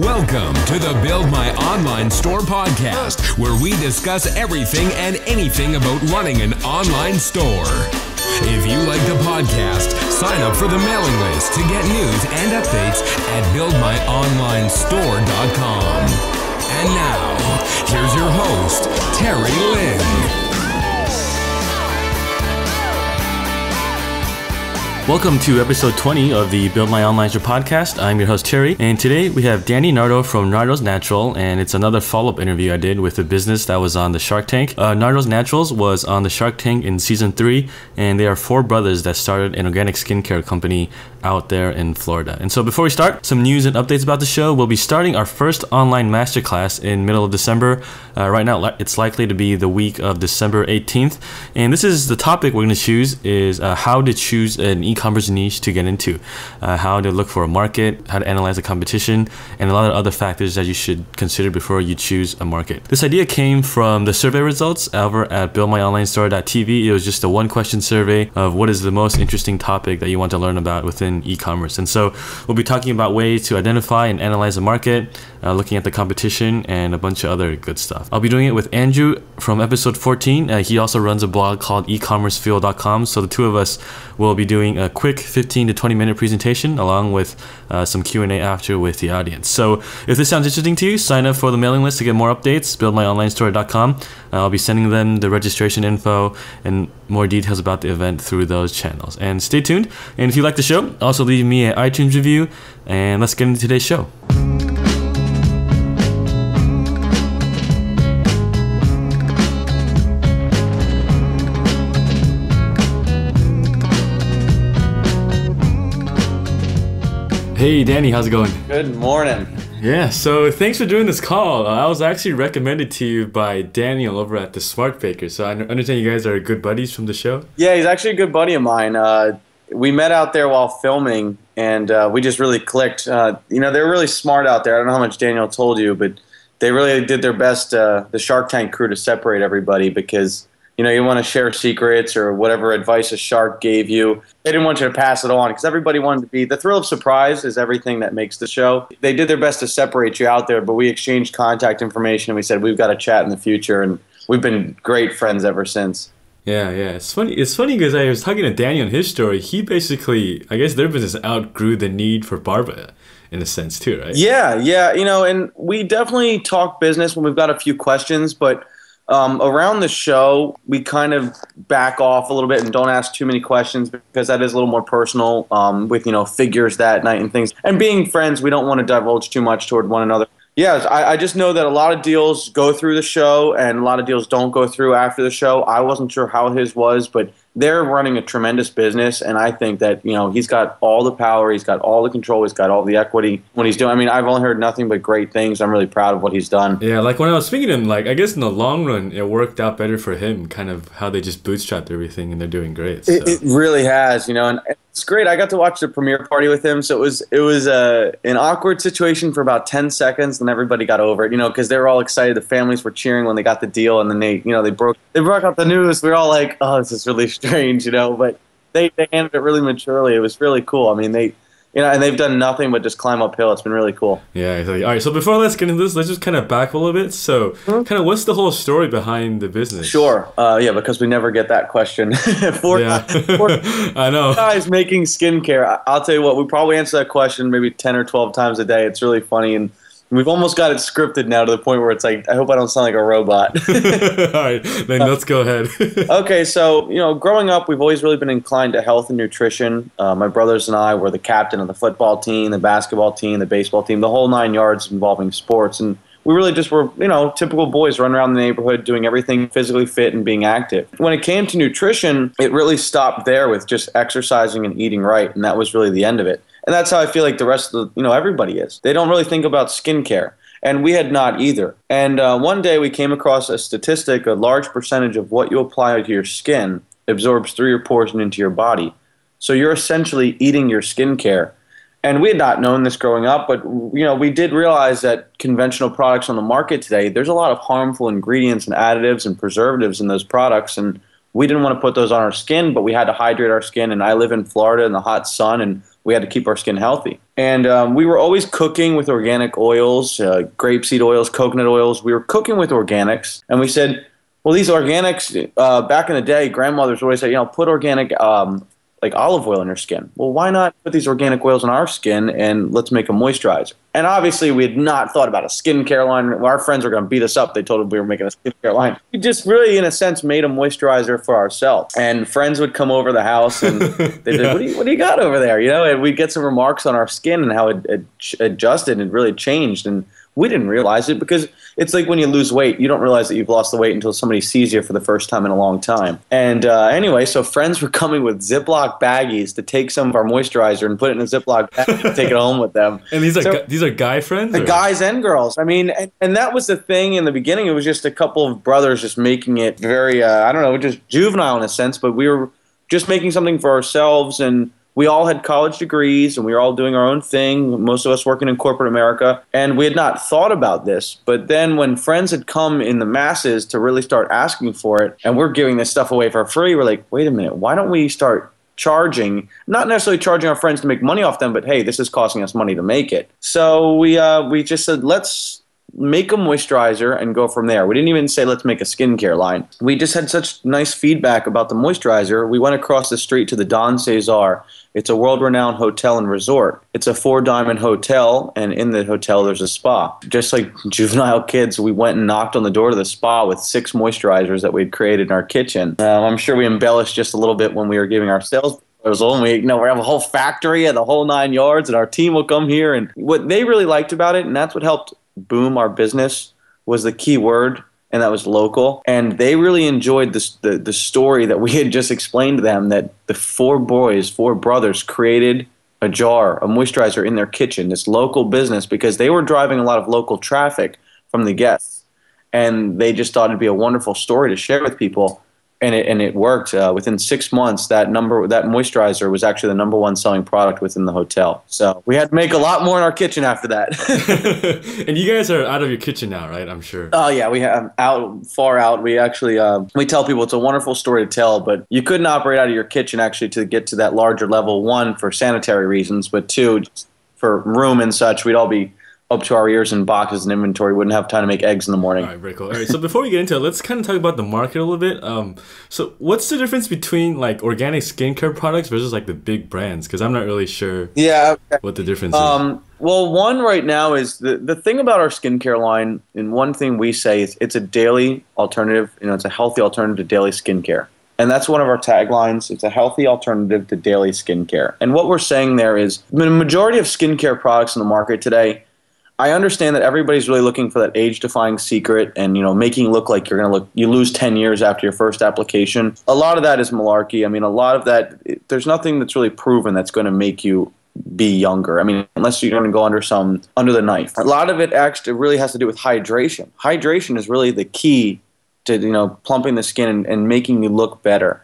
Welcome to the Build My Online Store podcast, where we discuss everything and anything about running an online store. If you like the podcast, sign up for the mailing list to get news and updates at buildmyonlinestore.com. And now, here's your host, Terry Lynn. Welcome to episode 20 of the Build My Online Store podcast. I'm your host Terry, and today we have Danny Nardo from Nardo's Natural, and it's another follow-up interview I did with a business that was on the Shark Tank. Uh, Nardo's Naturals was on the Shark Tank in season three, and they are four brothers that started an organic skincare company out there in Florida. And so before we start, some news and updates about the show. We'll be starting our first online masterclass in middle of December. Uh, right now, it's likely to be the week of December 18th, and this is the topic we're going to choose is uh, how to choose an e-commerce niche to get into, uh, how to look for a market, how to analyze the competition, and a lot of other factors that you should consider before you choose a market. This idea came from the survey results over at buildmyonlinestore.tv. It was just a one question survey of what is the most interesting topic that you want to learn about within e-commerce. And so we'll be talking about ways to identify and analyze the market, uh, looking at the competition, and a bunch of other good stuff. I'll be doing it with Andrew from episode 14. Uh, he also runs a blog called ecommercefuel.com. So the two of us will be doing a quick 15 to 20 minute presentation along with uh, some Q&A after with the audience. So if this sounds interesting to you, sign up for the mailing list to get more updates, buildmyonlinestore.com. Uh, I'll be sending them the registration info and more details about the event through those channels. And stay tuned. And if you like the show, also leave me an iTunes review and let's get into today's show. Hey, Danny, how's it going? Good morning. Yeah, so thanks for doing this call. Uh, I was actually recommended to you by Daniel over at the Smart Baker. So I understand you guys are good buddies from the show. Yeah, he's actually a good buddy of mine. Uh, we met out there while filming, and uh, we just really clicked. Uh, you know, they're really smart out there. I don't know how much Daniel told you, but they really did their best, uh, the Shark Tank crew, to separate everybody because you know, you want to share secrets or whatever advice a shark gave you. They didn't want you to pass it on because everybody wanted to be the thrill of surprise is everything that makes the show. They did their best to separate you out there, but we exchanged contact information and we said we've got to chat in the future, and we've been great friends ever since. Yeah, yeah. It's funny. It's funny because I was talking to Daniel on his story. He basically, I guess, their business outgrew the need for Barbara in a sense too, right? Yeah, yeah. You know, and we definitely talk business when we've got a few questions, but um, around the show, we kind of back off a little bit and don't ask too many questions because that is a little more personal um, with you know figures that night and things. And being friends, we don't want to divulge too much toward one another. Yes, I, I, just know that a lot of deals go through the show and a lot of deals don't go through after the show. I wasn't sure how his was, but they're running a tremendous business, and I think that you know he's got all the power, he's got all the control, he's got all the equity. What he's doing, I mean, I've only heard nothing but great things. I'm really proud of what he's done. Yeah, like when I was speaking to him, like I guess in the long run, it worked out better for him. Kind of how they just bootstrapped everything, and they're doing great. So. It, it, really has, you know, and it's great. I got to watch the premiere party with him, so it was it was uh, an awkward situation for about ten seconds, and everybody got over it, you know, because they were all excited. The families were cheering when they got the deal, and then they, you know, they broke they broke out the news. We are all like, oh, this is really strange, you know but they, they handled it really maturely. It was really cool. I mean, they, you know, and they've done nothing but just climb uphill. It's been really cool. Yeah, exactly. All right, so before let's get into this, let's just kind of back a little bit. So, mm-hmm. kind of, what's the whole story behind the business? Sure. Uh, yeah, because we never get that question. for, yeah. for I know. Guys making skincare. I'll tell you what. We probably answer that question maybe ten or twelve times a day. It's really funny and We've almost got it scripted now to the point where it's like, I hope I don't sound like a robot. All right, then let's go ahead. okay, so, you know, growing up, we've always really been inclined to health and nutrition. Uh, my brothers and I were the captain of the football team, the basketball team, the baseball team, the whole nine yards involving sports. And we really just were, you know, typical boys running around the neighborhood doing everything physically fit and being active. When it came to nutrition, it really stopped there with just exercising and eating right. And that was really the end of it. And that's how I feel like the rest of the, you know, everybody is. They don't really think about skincare. And we had not either. And uh, one day we came across a statistic a large percentage of what you apply to your skin absorbs through your pores and into your body. So you're essentially eating your skincare. And we had not known this growing up, but you know, we did realize that conventional products on the market today, there's a lot of harmful ingredients and additives and preservatives in those products and we didn't want to put those on our skin, but we had to hydrate our skin and I live in Florida in the hot sun and we had to keep our skin healthy. And um, we were always cooking with organic oils, uh, grapeseed oils, coconut oils. We were cooking with organics, and we said, well, these organics, uh, back in the day, grandmothers always say, you know, put organic um, like olive oil in your skin. Well, why not put these organic oils on our skin and let's make a moisturizer? And obviously, we had not thought about a skincare line. Our friends were going to beat us up. They told us we were making a skincare line. We just really, in a sense, made a moisturizer for ourselves. And friends would come over the house and they'd yeah. what, do you, what do you got over there? You know, and we'd get some remarks on our skin and how it, it adjusted and really changed. And we didn't realize it because it's like when you lose weight, you don't realize that you've lost the weight until somebody sees you for the first time in a long time. And uh, anyway, so friends were coming with Ziploc baggies to take some of our moisturizer and put it in a Ziploc bag and take it home with them. And these are so, gu- these are guy friends, the guys and girls. I mean, and, and, that was the thing in the beginning. It was just a couple of brothers just making it very, uh, I don't know, just juvenile in a sense, but we were just making something for ourselves and we all had college degrees and we were all doing our own thing, most of us working in corporate America. And we had not thought about this. But then when friends had come in the masses to really start asking for it, and we're giving this stuff away for free, we're like, wait a minute, why don't we start charging, not necessarily charging our friends to make money off them, but hey, this is costing us money to make it. So we, uh, we just said, let's make a moisturizer and go from there. We didn't even say let's make a skincare line. We just had such nice feedback about the moisturizer. We went across the street to the Don Cesar. It's a world-renowned hotel and resort. It's a four-diamond hotel, and in the hotel there's a spa. Just like juvenile kids, we went and knocked on the door to the spa with six moisturizers that we'd created in our kitchen. Um, I'm sure we embellished just a little bit when we were giving our sales proposal, and we you know we have a whole factory and the whole nine yards, and our team will come here. And what they really liked about it, and that's what helped boom our business was the key word and that was local. And they really enjoyed this, the, the story that we had just explained to them that the four boys four brothers created a jar a moisturizer in their kitchen this local business because they were driving a lot of local traffic from the guests. And they just thought it'd be a wonderful story to share with people and it and it worked. Uh, within six months, that number that moisturizer was actually the number one selling product within the hotel. So we had to make a lot more in our kitchen after that. and you guys are out of your kitchen now, right? I'm sure. Oh yeah, we have out far out. We actually uh, we tell people it's a wonderful story to tell, but you couldn't operate out of your kitchen actually to get to that larger level. One for sanitary reasons, but two for room and such. We'd all be up to our ears in boxes and inventory. Wouldn't have time to make eggs in the morning. All right, very cool. All right, so before we get into it, let's kind of talk about the market a little bit. Um, so what's the difference between like organic skincare products versus like the big brands? Because I'm not really sure. Yeah. Okay. What the difference um, is. Well, one right now is the the thing about our skincare line, and one thing we say is it's a daily alternative. You know, it's a healthy alternative to daily skincare. And that's one of our taglines. It's a healthy alternative to daily skincare. And what we're saying there is the majority of skincare products in the market today I understand that everybody's really looking for that age-defying secret, and you know, making look like you're going to look. You lose ten years after your first application. A lot of that is malarkey. I mean, a lot of that. There's nothing that's really proven that's going to make you be younger. I mean, unless you're going to go under some under the knife. A lot of it actually really has to do with hydration. Hydration is really the key to you know plumping the skin and, and making you look better.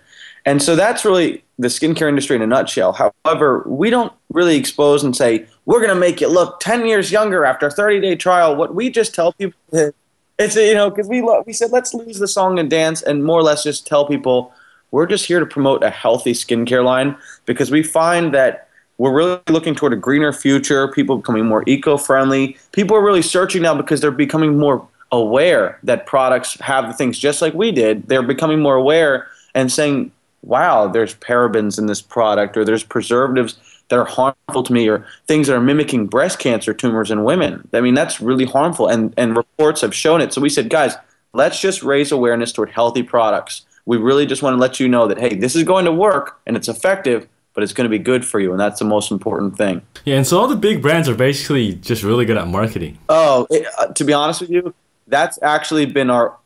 And so that's really the skincare industry in a nutshell. However, we don't really expose and say, we're going to make you look 10 years younger after a 30 day trial. What we just tell people is, it's, you know, because we, we said, let's lose the song and dance and more or less just tell people we're just here to promote a healthy skincare line because we find that we're really looking toward a greener future, people becoming more eco friendly. People are really searching now because they're becoming more aware that products have the things just like we did. They're becoming more aware and saying, wow, there's parabens in this product, or there's preservatives that are harmful to me, or things that are mimicking breast cancer tumors in women. I mean, that's really harmful, and, and reports have shown it. So we said, guys, let's just raise awareness toward healthy products. We really just want to let you know that, hey, this is going to work and it's effective, but it's going to be good for you, and that's the most important thing. Yeah, and so all the big brands are basically just really good at marketing. Oh, it, uh, to be honest with you, that's actually been our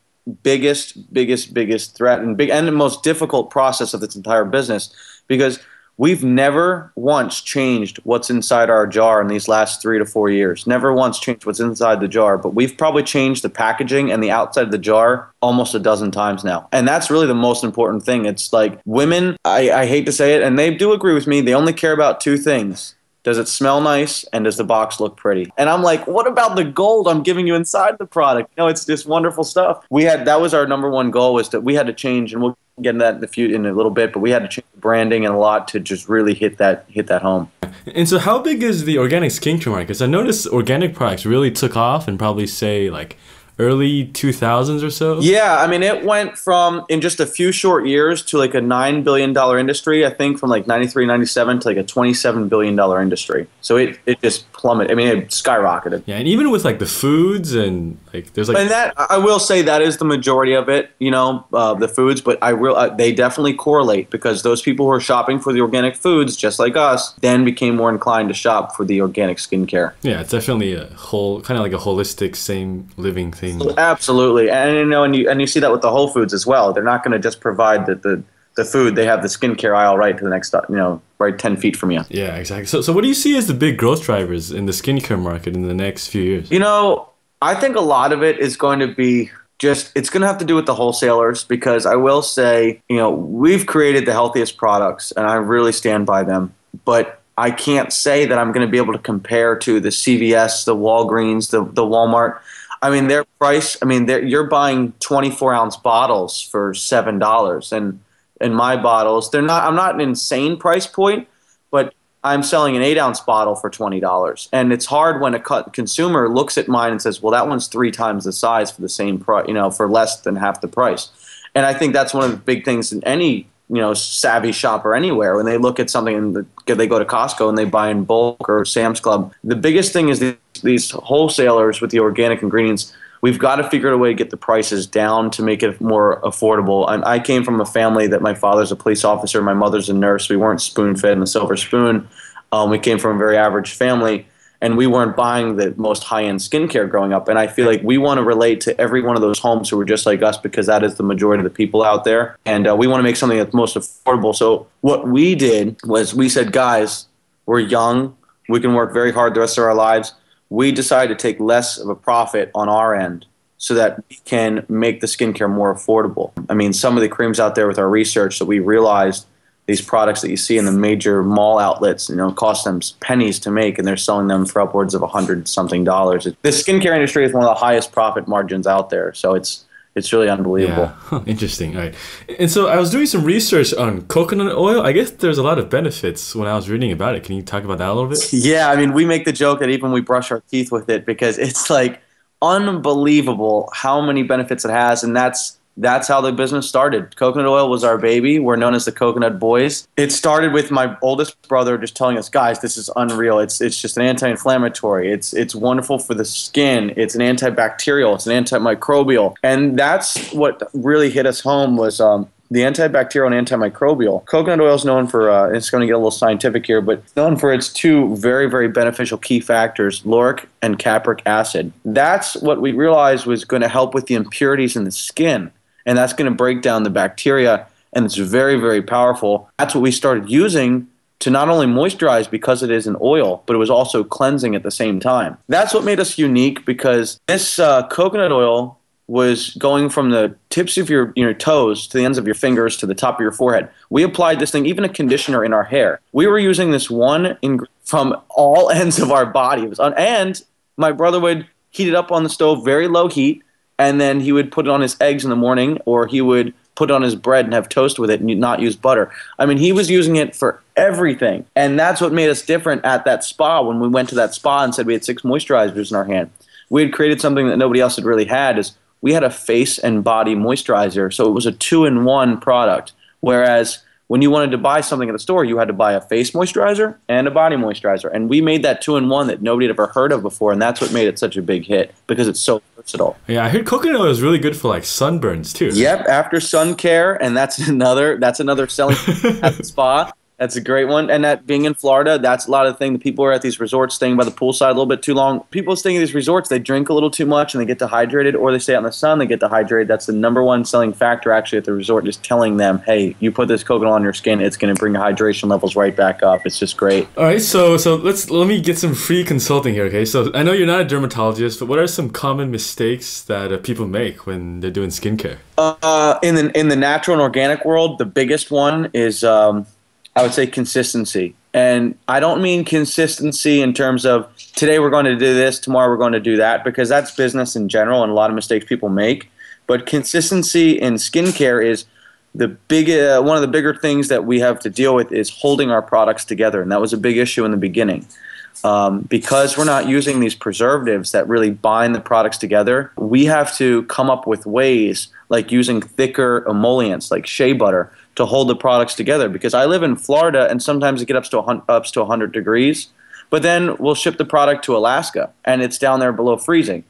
biggest, biggest, biggest threat and big and the most difficult process of this entire business because we've never once changed what's inside our jar in these last three to four years. Never once changed what's inside the jar, but we've probably changed the packaging and the outside of the jar almost a dozen times now. And that's really the most important thing. It's like women, I, I hate to say it, and they do agree with me, they only care about two things does it smell nice? And does the box look pretty? And I'm like, what about the gold I'm giving you inside the product? You know, it's just wonderful stuff. We had that was our number one goal was that we had to change, and we'll get into that in a few in a little bit, but we had to change branding and a lot to just really hit that hit that home. And so, how big is the organic skincare market? Because I noticed organic products really took off and probably say like early 2000s or so? Yeah, I mean, it went from in just a few short years to like a $9 billion industry, I think from like 93, 97 to like a $27 billion industry. So it, it just plummeted. I mean, it skyrocketed. Yeah, and even with like the foods and like there's like. And that, I will say that is the majority of it, you know, uh, the foods, but I real uh, they definitely correlate because those people who are shopping for the organic foods, just like us, then became more inclined to shop for the organic skincare. Yeah, it's definitely a whole, kind of like a holistic, same living thing thing. Absolutely, and you know, and you and you see that with the Whole Foods as well. They're not going to just provide the, the the food; they have the skincare aisle right to the next, you know, right ten feet from you. Yeah, exactly. So, so what do you see as the big growth drivers in the skincare market in the next few years? You know, I think a lot of it is going to be just it's going to have to do with the wholesalers because I will say, you know, we've created the healthiest products and I really stand by them. But I can't say that I'm going to be able to compare to the CVS, the Walgreens, the the Walmart. I mean, their price. I mean, you're buying 24 ounce bottles for seven dollars, and in my bottles, they're not. I'm not an insane price point, but I'm selling an eight ounce bottle for twenty dollars, and it's hard when a consumer looks at mine and says, "Well, that one's three times the size for the same price, you know, for less than half the price." And I think that's one of the big things in any you know savvy shopper anywhere when they look at something and the, they go to Costco and they buy in bulk or Sam's Club. The biggest thing is these, these wholesalers with the organic ingredients. We've got to figure out a way to get the prices down to make it more affordable. And I came from a family that my father's a police officer, my mother's a nurse. We weren't spoon fed in the silver spoon. Um, we came from a very average family and we weren't buying the most high-end skincare growing up and i feel like we want to relate to every one of those homes who are just like us because that is the majority of the people out there and uh, we want to make something that's most affordable so what we did was we said guys we're young we can work very hard the rest of our lives we decided to take less of a profit on our end so that we can make the skincare more affordable i mean some of the creams out there with our research that we realized these products that you see in the major mall outlets, you know, cost them pennies to make, and they're selling them for upwards of a hundred something dollars. The skincare industry is one of the highest profit margins out there, so it's it's really unbelievable. Yeah. Interesting. All right. And so I was doing some research on coconut oil. I guess there's a lot of benefits when I was reading about it. Can you talk about that a little bit? Yeah, I mean, we make the joke that even we brush our teeth with it because it's like unbelievable how many benefits it has, and that's that's how the business started. Coconut oil was our baby. We're known as the Coconut Boys. It started with my oldest brother just telling us, guys, this is unreal. It's it's just an anti-inflammatory. It's it's wonderful for the skin. It's an antibacterial. It's an antimicrobial. And that's what really hit us home was um, the antibacterial and antimicrobial. Coconut oil is known for, uh, it's going to get a little scientific here, but known for its two very, very beneficial key factors, lauric and capric acid. That's what we realized was going to help with the impurities in the skin and that's going to break down the bacteria and it's very very powerful that's what we started using to not only moisturize because it is an oil but it was also cleansing at the same time that's what made us unique because this uh, coconut oil was going from the tips of your, your toes to the ends of your fingers to the top of your forehead. We applied this thing, even a conditioner in our hair. We were using this one from all ends of our body. It was on, and my brother would heat it up on the stove, very low heat, and then he would put it on his eggs in the morning, or he would put on his bread and have toast with it and not use butter. I mean, he was using it for everything. And that's what made us different at that spa when we went to that spa and said we had six moisturizers in our hand. We had created something that nobody else had really had is we had a face and body moisturizer. So it was a two-in-one product. Whereas when you wanted to buy something at the store, you had to buy a face moisturizer and a body moisturizer. And we made that two in one that nobody had ever heard of before. And that's what made it such a big hit because it's so versatile. Yeah, I heard coconut oil is really good for like sunburns too. Yep, after sun care. And that's another that's another selling at the spa. That's a great one. And that being in Florida, that's a lot of the thing. The people are at these resorts staying by the poolside a little bit too long. People staying at these resorts, they drink a little too much and they get dehydrated, or they stay out in the sun, they get dehydrated. That's the number one selling factor actually at the resort, just telling them, hey, you put this coconut on your skin, it's going to bring your hydration levels right back up. It's just great. All right, so so let's let me get some free consulting here, okay? So I know you're not a dermatologist, but what are some common mistakes that uh, people make when they're doing skincare? Uh, in the in the natural and organic world, the biggest one is. Um, I would say consistency. And I don't mean consistency in terms of today we're going to do this, tomorrow we're going to do that, because that's business in general and a lot of mistakes people make. But consistency in skincare is the big uh, one of the bigger things that we have to deal with is holding our products together, and that was a big issue in the beginning. Um, because we're not using these preservatives that really bind the products together, we have to come up with ways like using thicker emollients like shea butter to hold the products together. Because I live in Florida and sometimes it gets up to up to 100 degrees, but then we'll ship the product to Alaska and it's down there below freezing.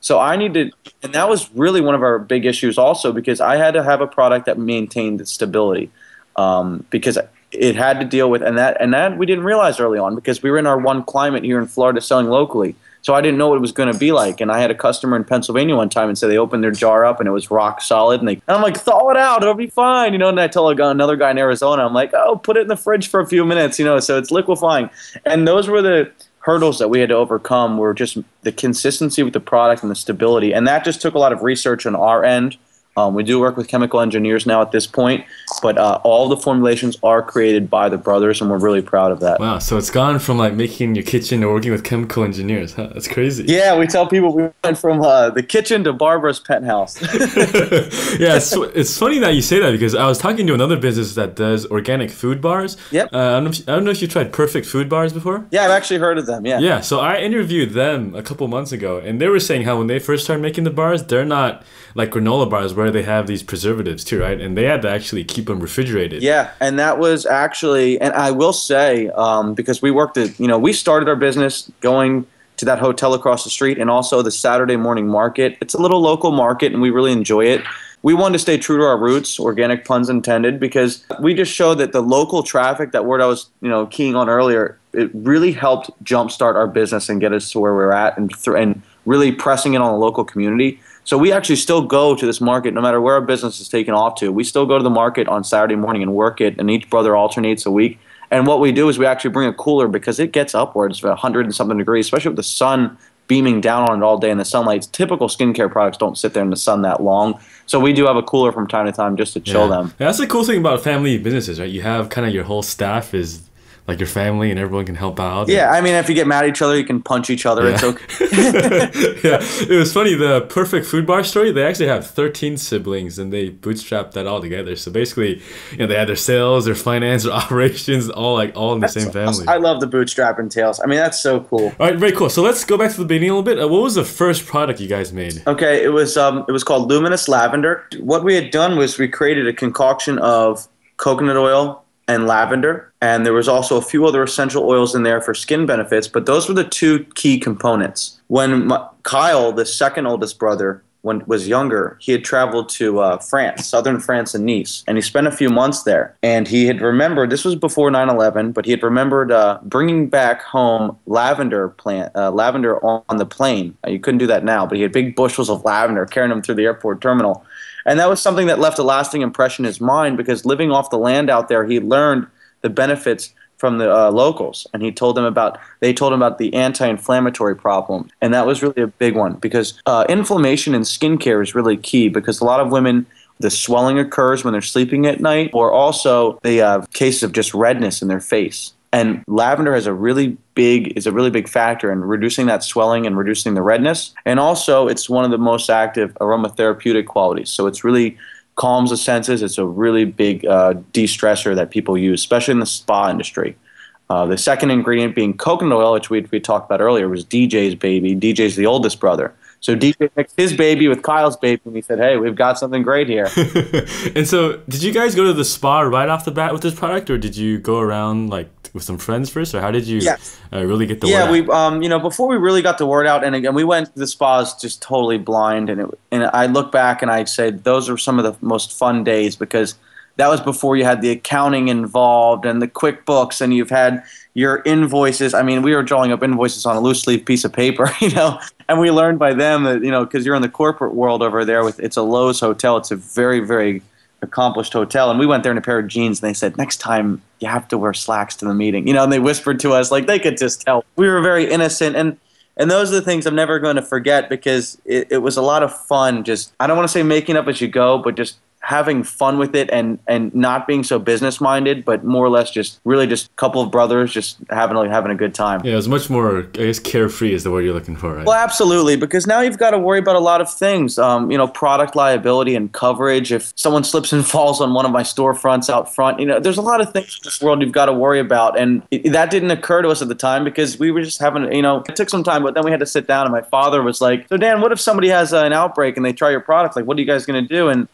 So I need to, and that was really one of our big issues also because I had to have a product that maintained stability um, because it had to deal with, and that and that we didn't realize early on because we were in our one climate here in Florida selling locally. So I didn't know what it was going to be like. And I had a customer in Pennsylvania one time and said they opened their jar up and it was rock solid. And, they, and I'm like, thaw it out, it'll be fine, you know. And I tell another guy in Arizona, I'm like, oh, put it in the fridge for a few minutes, you know. So it's liquefying. And those were the hurdles that we had to overcome were just the consistency with the product and the stability. And that just took a lot of research on our end um, we do work with chemical engineers now at this point, but uh, all the formulations are created by the brothers, and we're really proud of that. Wow! So it's gone from like making your kitchen to working with chemical engineers. Huh? That's crazy. Yeah, we tell people we went from uh, the kitchen to Barbara's penthouse. yeah, it's, it's funny that you say that because I was talking to another business that does organic food bars. Yep. Uh, I, don't know if, I don't know if you tried Perfect Food Bars before. Yeah, I've actually heard of them. Yeah. Yeah. So I interviewed them a couple months ago, and they were saying how when they first started making the bars, they're not like granola bars where they have these preservatives too, right? And they had to actually keep them refrigerated. Yeah, and that was actually, and I will say, um, because we worked at, you know, we started our business going to that hotel across the street and also the Saturday morning market. It's a little local market and we really enjoy it. We wanted to stay true to our roots, organic puns intended, because we just showed that the local traffic, that word I was, you know, keying on earlier, it really helped jumpstart our business and get us to where we're at and, th- and really pressing it on the local community. So we actually still go to this market no matter where our business is taken off to. We still go to the market on Saturday morning and work it, and each brother alternates a week. And what we do is we actually bring a cooler because it gets upwards of 100 and something degrees, especially with the sun beaming down on it all day in the sunlight. Typical skincare products don't sit there in the sun that long. So we do have a cooler from time to time just to chill yeah. them. Yeah, that's the cool thing about family businesses, right? You have kind of your whole staff is like your family and everyone can help out. Yeah, I mean, if you get mad at each other, you can punch each other. Yeah. It's okay. yeah, it was funny. The Perfect Food Bar story. They actually have 13 siblings, and they bootstrapped that all together. So basically, you know, they had their sales, their finance, their operations, all like all in the same family. I love the bootstrapping tales. I mean, that's so cool. All right, very cool. So let's go back to the beginning a little bit. Uh, what was the first product you guys made? Okay, it was um, it was called Luminous Lavender. What we had done was we created a concoction of coconut oil and lavender. And there was also a few other essential oils in there for skin benefits, but those were the two key components. When my, Kyle, the second oldest brother, when was younger, he had traveled to uh, France, southern France, and Nice, and he spent a few months there. And he had remembered this was before 9/11, but he had remembered uh, bringing back home lavender plant, uh, lavender on, the plane. Uh, you couldn't do that now, but he had big bushels of lavender carrying them through the airport terminal. And that was something that left a lasting impression in his mind because living off the land out there, he learned the benefits from the uh, locals. And he told them about they told him about the anti-inflammatory problem. And that was really a big one because uh, inflammation in skincare is really key because a lot of women the swelling occurs when they're sleeping at night or also they have cases of just redness in their face and lavender has a really big is a really big factor in reducing that swelling and reducing the redness. And also it's one of the most active aromatherapeutic qualities. So it's really calms the senses. It's a really big uh, de-stressor that people use especially in the spa industry. Uh, the second ingredient being coconut oil which we, we talked about earlier was dj's baby. Dj's the oldest brother so DJ mixed his baby with Kyle's baby, and he said, "Hey, we've got something great here." and so, did you guys go to the spa right off the bat with this product, or did you go around like with some friends first, or how did you yes. uh, really get the yeah, word we um you know before we really got the word out, and again we went to the spas just totally blind, and it, and I look back and I say those are some of the most fun days because that was before you had the accounting involved and the QuickBooks, and you've had your invoices. I mean, we were drawing up invoices on a loose leaf piece of paper, you know, and we learned by them that you know because you're in the corporate world over there with it's a Loews hotel. It's a very very accomplished hotel, and we went there in a pair of jeans, and they said next time you have to wear slacks to the meeting, you know, and they whispered to us like they could just tell we were very innocent and. And those are the things I'm never going to forget because it, it was a lot of fun. Just I don't want to say making up as you go, but just having fun with it and and not being so business minded, but more or less just really just a couple of brothers just having like, having a good time. Yeah, it was much more, I guess, carefree is the word you're looking for, right? Well, absolutely, because now you've got to worry about a lot of things. Um, you know, product liability and coverage. If someone slips and falls on one of my storefronts out front, you know, there's a lot of things in this world you've got to worry about, and it, that didn't occur to us at the time because we were just having, you know, it took some time, but then we had to sit down, and my father was like, "So, Dan, what if somebody has uh, an outbreak and they try your product? Like, what are you guys going to do?" And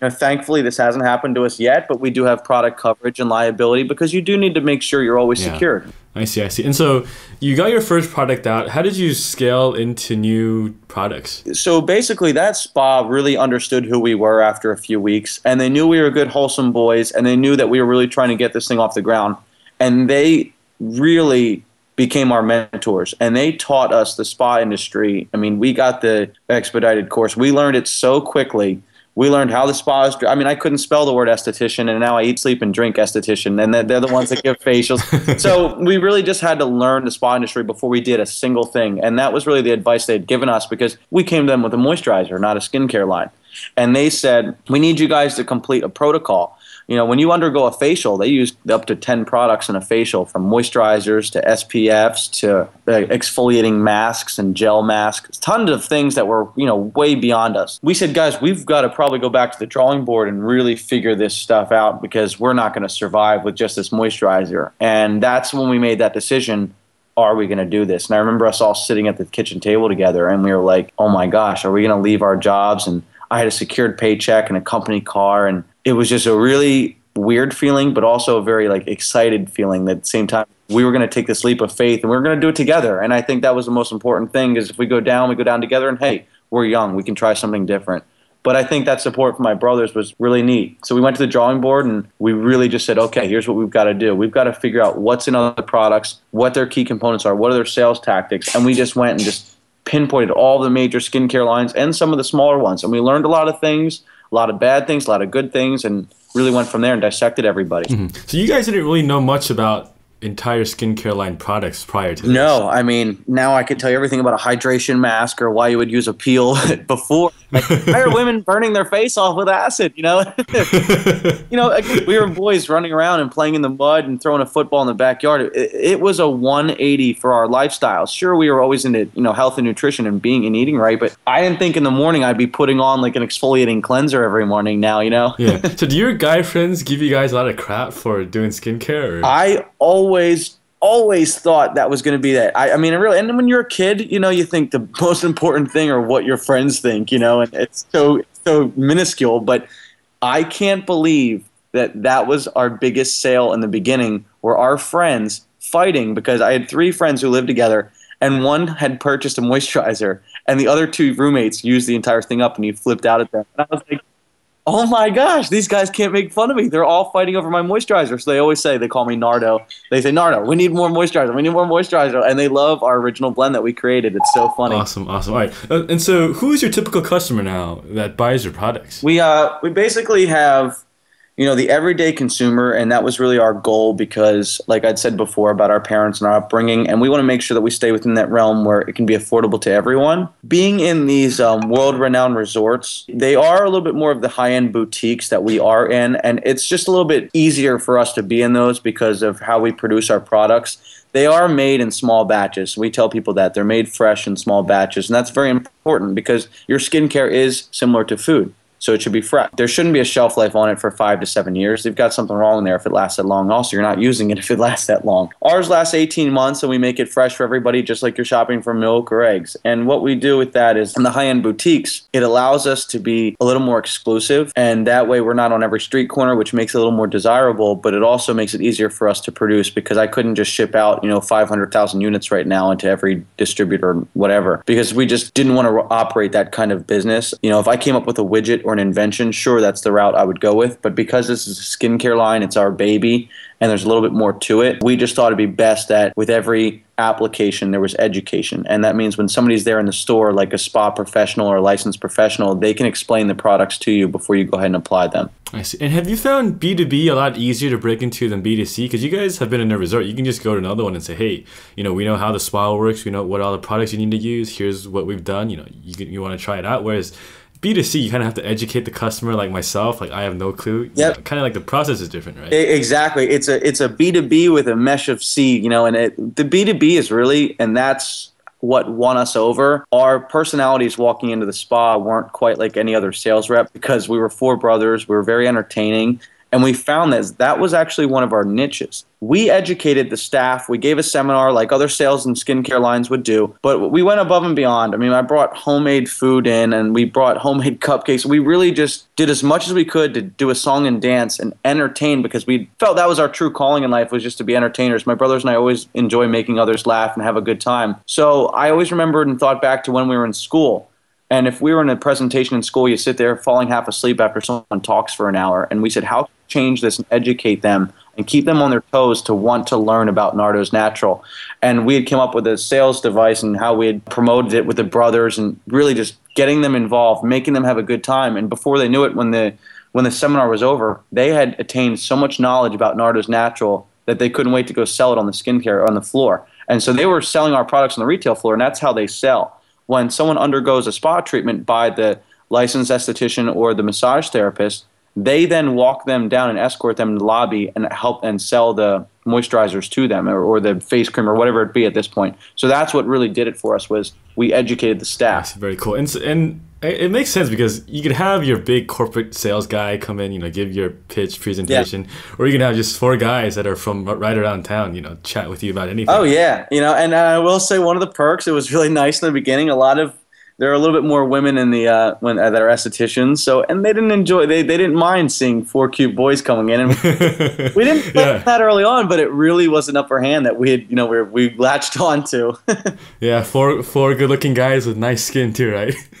you know, thankfully, this hasn't happened to us yet, but we do have product coverage and liability because you do need to make sure you're always Yeah. secured. I see, I see. And so you got your first product out. How did you scale into new products? So basically, that spa really understood who we were after a few weeks, and they knew we were good, wholesome boys, and they knew that we were really trying to get this thing off the ground. And they really became our mentors, and they taught us the spa industry. I mean, we got the expedited course. We learned it so quickly. We learned how the spa is. I mean, I couldn't spell the word esthetician, and now I eat, sleep, and drink esthetician, and they're, they're the ones that give facials. so we really just had to learn the spa industry before we did a single thing, and that was really the advice they had given us because we came to them with a moisturizer, not a skincare line, and they said we need you guys to complete a protocol. You know, when you undergo a facial, they use up to 10 products in a facial from moisturizers to SPFs to uh, exfoliating masks and gel masks, tons of things that were, you know, way beyond us. We said, guys, we've got to probably go back to the drawing board and really figure this stuff out because we're not going to survive with just this moisturizer. And that's when we made that decision are we going to do this? And I remember us all sitting at the kitchen table together and we were like, oh my gosh, are we going to leave our jobs? And I had a secured paycheck and a company car. And it was just a really weird feeling, but also a very like excited feeling that at the same time we were going to take this leap of faith and we were going to do it together. And I think that was the most important thing is if we go down, we go down together and hey, we're young, we can try something different. But I think that support from my brothers was really neat. So we went to the drawing board and we really just said, okay, here's what we've got to do. We've got to figure out what's in other products, what their key components are, what are their sales tactics. And we just went and just pinpointed all the major skincare lines and some of the smaller ones. And we learned a lot of things, a lot of bad things, a lot of good things, and really went from there and dissected everybody. Mm-hmm. So you guys didn't really know much about entire skincare line products prior to this. No, I mean now I can tell you everything about a hydration mask or why you would use a peel before. Like, why are women burning their face off with acid? You know, you know, we were boys running around and playing in the mud and throwing a football in the backyard. It, it was a 180 for our lifestyle. Sure, we were always into you know health and nutrition and being and eating right, but I didn't think in the morning I'd be putting on like an exfoliating cleanser every morning. Now, you know. Yeah. So do your guy friends give you guys a lot of crap for doing skincare? Or? I always always always thought that was going to be that. I, I mean, I really, and when you're a kid, you know, you think the most important thing are what your friends think, you know, and it's so so minuscule. But I can't believe that that was our biggest sale in the beginning, were our friends fighting because I had three friends who lived together. And one had purchased a moisturizer, and the other two roommates used the entire thing up, and he flipped out at them. And I was like, oh my gosh, these guys can't make fun of me. They're all fighting over my moisturizer. So they always say, they call me Nardo. They say, Nardo, we need more moisturizer. We need more moisturizer. And they love our original blend that we created. It's so funny. Awesome, awesome. All right. Uh, and so who is your typical customer now that buys your products? We, uh, we basically have, you know, the everyday consumer, and that was really our goal because, like I'd said before about our parents and our upbringing, and we want to make sure that we stay within that realm where it can be affordable to everyone. Being in these um, world renowned resorts, they are a little bit more of the high end boutiques that we are in, and it's just a little bit easier for us to be in those because of how we produce our products. They are made in small batches. We tell people that they're made fresh in small batches, and that's very important because your skincare is similar to food so it should be fresh. There shouldn't be a shelf life on it for five to seven years. They've got something wrong there if it lasts that long. Also, you're not using it if it lasts that long. Ours lasts 18 months, and we make it fresh for everybody, just like you're shopping for milk or eggs. And what we do with that is, in the high-end boutiques, it allows us to be a little more exclusive, and that way we're not on every street corner, which makes it a little more desirable. But it also makes it easier for us to produce because I couldn't just ship out, you know, 500,000 units right now into every distributor, or whatever, because we just didn't want to operate that kind of business. You know, if I came up with a widget or an invention, sure, that's the route I would go with. But because this is a skincare line, it's our baby, and there's a little bit more to it, we just thought it'd be best that with every application there was education. And that means when somebody's there in the store, like a spa professional or a licensed professional, they can explain the products to you before you go ahead and apply them. I see. And have you found B2B a lot easier to break into than B2C? Because you guys have been in a resort. You can just go to another one and say, hey, you know, we know how the spa works. We know what all the products you need to use. Here's what we've done. You know, you, you want to try it out. Whereas B2C, you kind of have to educate the customer like myself. Like I have no clue. Yep. Kind of like the process is different, right? Exactly. It's a it's a B two B with a mesh of C. You know, and it, the B two B is really, and that's what won us over. Our personalities walking into the spa weren't quite like any other sales rep because we were four brothers. We were very entertaining. And we found that that was actually one of our niches. We educated the staff. We gave a seminar like other sales and skincare lines would do, but we went above and beyond. I mean, I brought homemade food in and we brought homemade cupcakes. We really just did as much as we could to do a song and dance and entertain because we felt that was our true calling in life was just to be entertainers. My brothers and I always enjoy making others laugh and have a good time. So I always remembered and thought back to when we were in school. And if we were in a presentation in school, you sit there falling half asleep after someone talks for an hour. And we said, how can we change this and educate them and keep them on their toes to want to learn about Nardo's Natural? And we had come up with a sales device and how we had promoted it with the brothers and really just getting them involved, making them have a good time. And before they knew it, when the when the seminar was over, they had attained so much knowledge about Nardo's Natural that they couldn't wait to go sell it on the skincare on the floor. And so they were selling our products on the retail floor, and that's how they sell when someone undergoes a spa treatment by the licensed esthetician or the massage therapist, they then walk them down and escort them to the lobby and help and sell the moisturizers to them or, or the face cream or whatever it be at this point. So that's what really did it for us was we educated the staff. That's very cool. And and it it makes sense because you could have your big corporate sales guy come in, you know, give your pitch presentation, or you can have just four guys that are from right around town, you know, chat with you about anything. Oh yeah, you know, and I will say one of the perks. It was really nice in the beginning. A lot of there are a little bit more women in the uh, when uh, that are estheticians. So and they didn't enjoy. They they didn't mind seeing four cute boys coming in, and we didn't Yeah. that early on. But it really was an upper hand that we had. You know, we we latched on to. Yeah, four four good looking guys with nice skin too, right?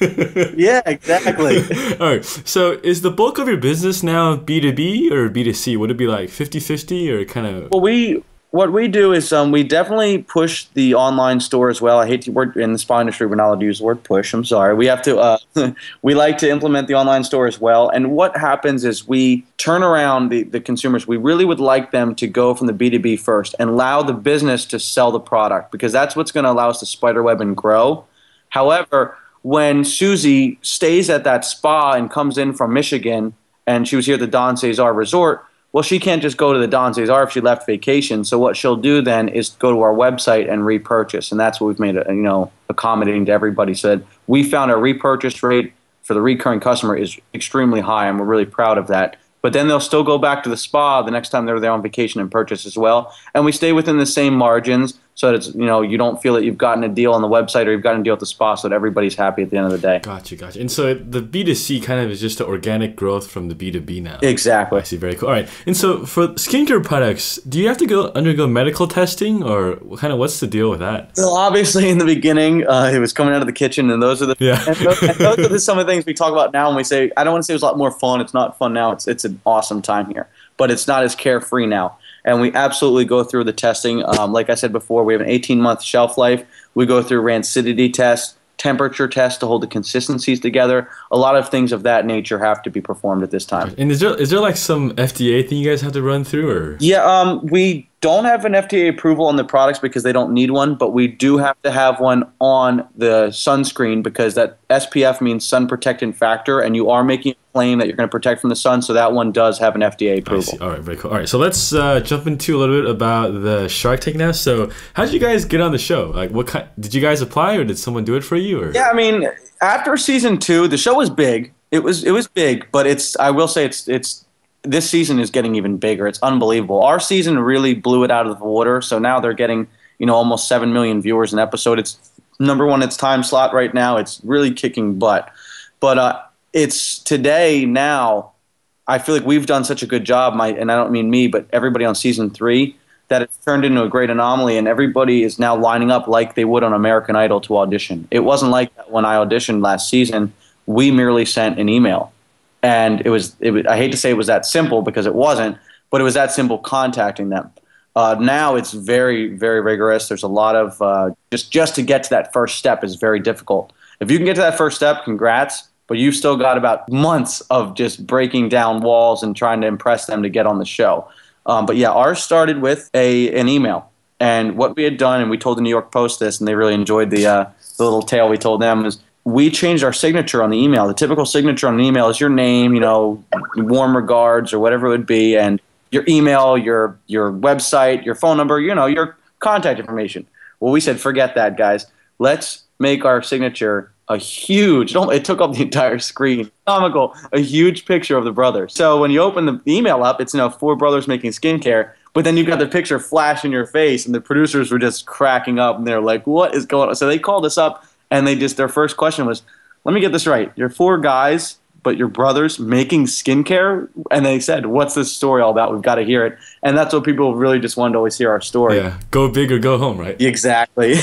yeah, exactly. All right. So is the bulk of your business now B2B or B2C? Would it be like 50-50 or kind of Well, we what we do is um, we definitely push the online store as well. I hate to word in the spa industry. We're not allowed to use the word push. I'm sorry. We have to. Uh, we like to implement the online store as well. And what happens is we turn around the, the consumers. We really would like them to go from the B2B first and allow the business to sell the product because that's what's going to allow us to spiderweb and grow. However, when Susie stays at that spa and comes in from Michigan and she was here at the Don Cesar Resort, well, she can't just go to the Don Cesar if she left vacation. So what she'll do then is go to our website and repurchase, and that's what we've made, you know, accommodating to everybody. So that we found our repurchase rate for the recurring customer is extremely high, and we're really proud of that. But then they'll still go back to the spa the next time they're there on vacation and purchase as well, and we stay within the same margins so that it's you know you don't feel that you've gotten a deal on the website or you've gotten a deal at the spa, so that everybody's happy at the end of the day. Gotcha, gotcha. And so the B2C kind of is just the organic growth from the B2B now. Exactly. I see. Very cool. All right. And so for skincare products, do you have to go undergo medical testing, or what kind of what's the deal with that? Well, obviously, in the beginning, uh, it was coming out of the kitchen, and those are the Yeah. and those, and those are the, some of the things we talk about now. and we say, I don't want to say it was a lot more fun. It's not fun now. It's it's an awesome time here, but it's not as carefree now. And we absolutely go through the testing. Um, like I said before, we have an 18 month shelf life. We go through rancidity tests, temperature tests to hold the consistencies together. A lot of things of that nature have to be performed at this time. And is there is there like some FDA thing you guys have to run through, or Yeah, um, we don't have an FDA approval on the products because they don't need one, but we do have to have one on the sunscreen because that SPF means sun protectant factor, and you are making a claim that you're going to protect from the sun, so that one does have an FDA approval. All right, very cool. All right, so let's uh, jump into a little bit about the Shark Tank now. So, how did you guys get on the show? Like, what kind? Did you guys apply, or did someone do it for you? Or Yeah, I mean, after season two, the show was big. It was it was big, but it's I will say it's it's this season is getting even bigger. It's unbelievable. Our season really blew it out of the water. So now they're getting you know almost seven million viewers an episode. It's number one its time slot right now. It's really kicking butt. But uh, it's today now. I feel like we've done such a good job. My and I don't mean me, but everybody on season three that it's turned into a great anomaly, and everybody is now lining up like they would on American Idol to audition. It wasn't like that when I auditioned last season. We merely sent an email, and it was, it was. I hate to say it was that simple because it wasn't, but it was that simple contacting them. Uh, now it's very, very rigorous. There's a lot of uh, just just to get to that first step is very difficult. If you can get to that first step, congrats. But you've still got about months of just breaking down walls and trying to impress them to get on the show. Um, but yeah, ours started with a an email, and what we had done, and we told the New York Post this, and they really enjoyed the uh, the little tale we told them was we changed our signature on the email. The typical signature on an email is your name, you know, warm regards or whatever it would be, and your email, your your website, your phone number, you know, your contact information. Well, we said, forget that, guys. Let's make our signature a huge. It took up the entire screen. Comical. A huge picture of the brothers. So when you open the email up, it's you know four brothers making skincare. But then you got the picture flash in your face, and the producers were just cracking up, and they're like, "What is going on?" So they called us up, and they just their first question was, "Let me get this right. You're four guys but your brother's making skincare? And they said what's this story all about? We've got to hear it. And that's what people really just wanted to always hear our story. Yeah. Go big or go home right? Exactly.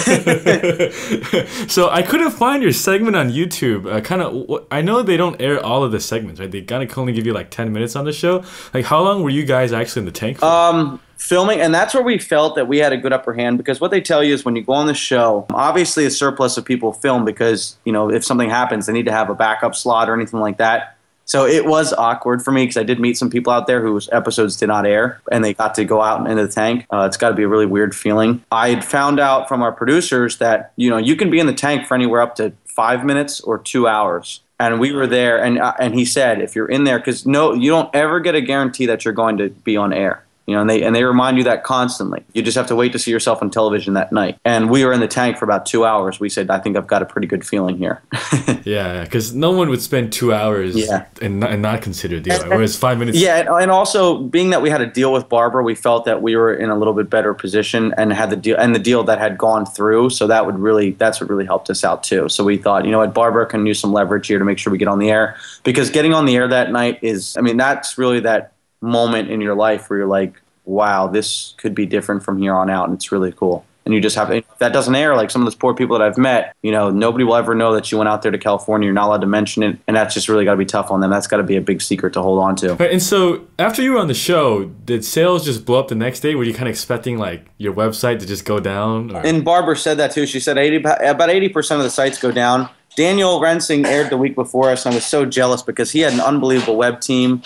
So i couldn't find your segment on youtube. Uh, kind of i know they don't air all of the segments right? They kind of only give you like 10 minutes on the show. Like how long were you guys actually in the tank for? um filming and that's where we felt that we had a good upper hand because what they tell you is when you go on the show obviously a surplus of people film because you know if something happens they need to have a backup slot or anything like that. So it was awkward for me because i did meet some people out there whose episodes did not air and they got to go out into the tank. Uh, it's got to be a really weird feeling. I had found out from our producers that you know you can be in the tank for anywhere up to five minutes or two hours. And we were there and uh, and he said if you're in there because no you don't ever get a guarantee that you're going to be on air you know, and they and they remind you that constantly. You just have to wait to see yourself on television that night. And we were in the tank for about two hours. We said, I think I've got a pretty good feeling here. yeah, because no one would spend two hours yeah. and, not, and not consider the deal. Whereas five minutes. Yeah, and also being that we had a deal with Barbara, we felt that we were in a little bit better position and had the deal and the deal that had gone through. So that would really that's what really helped us out too. So we thought, you know what, Barbara can use some leverage here to make sure we get on the air because getting on the air that night is, I mean, that's really that moment in your life where you're like, wow, this could be different from here on out, and it's really cool. And you just have that doesn't air, like some of those poor people that I've met, you know, nobody will ever know that you went out there to California. You're not allowed to mention it, and that's just really got to be tough on them. That's got to be a big secret to hold on to. Right, and so after you were on the show, did sales just blow up the next day? Were you kind of expecting like your website to just go down? Or? And Barbara said that too. She said 80, about eighty percent of the sites go down. Daniel Rensing aired the week before us, and I was so jealous because he had an unbelievable web team.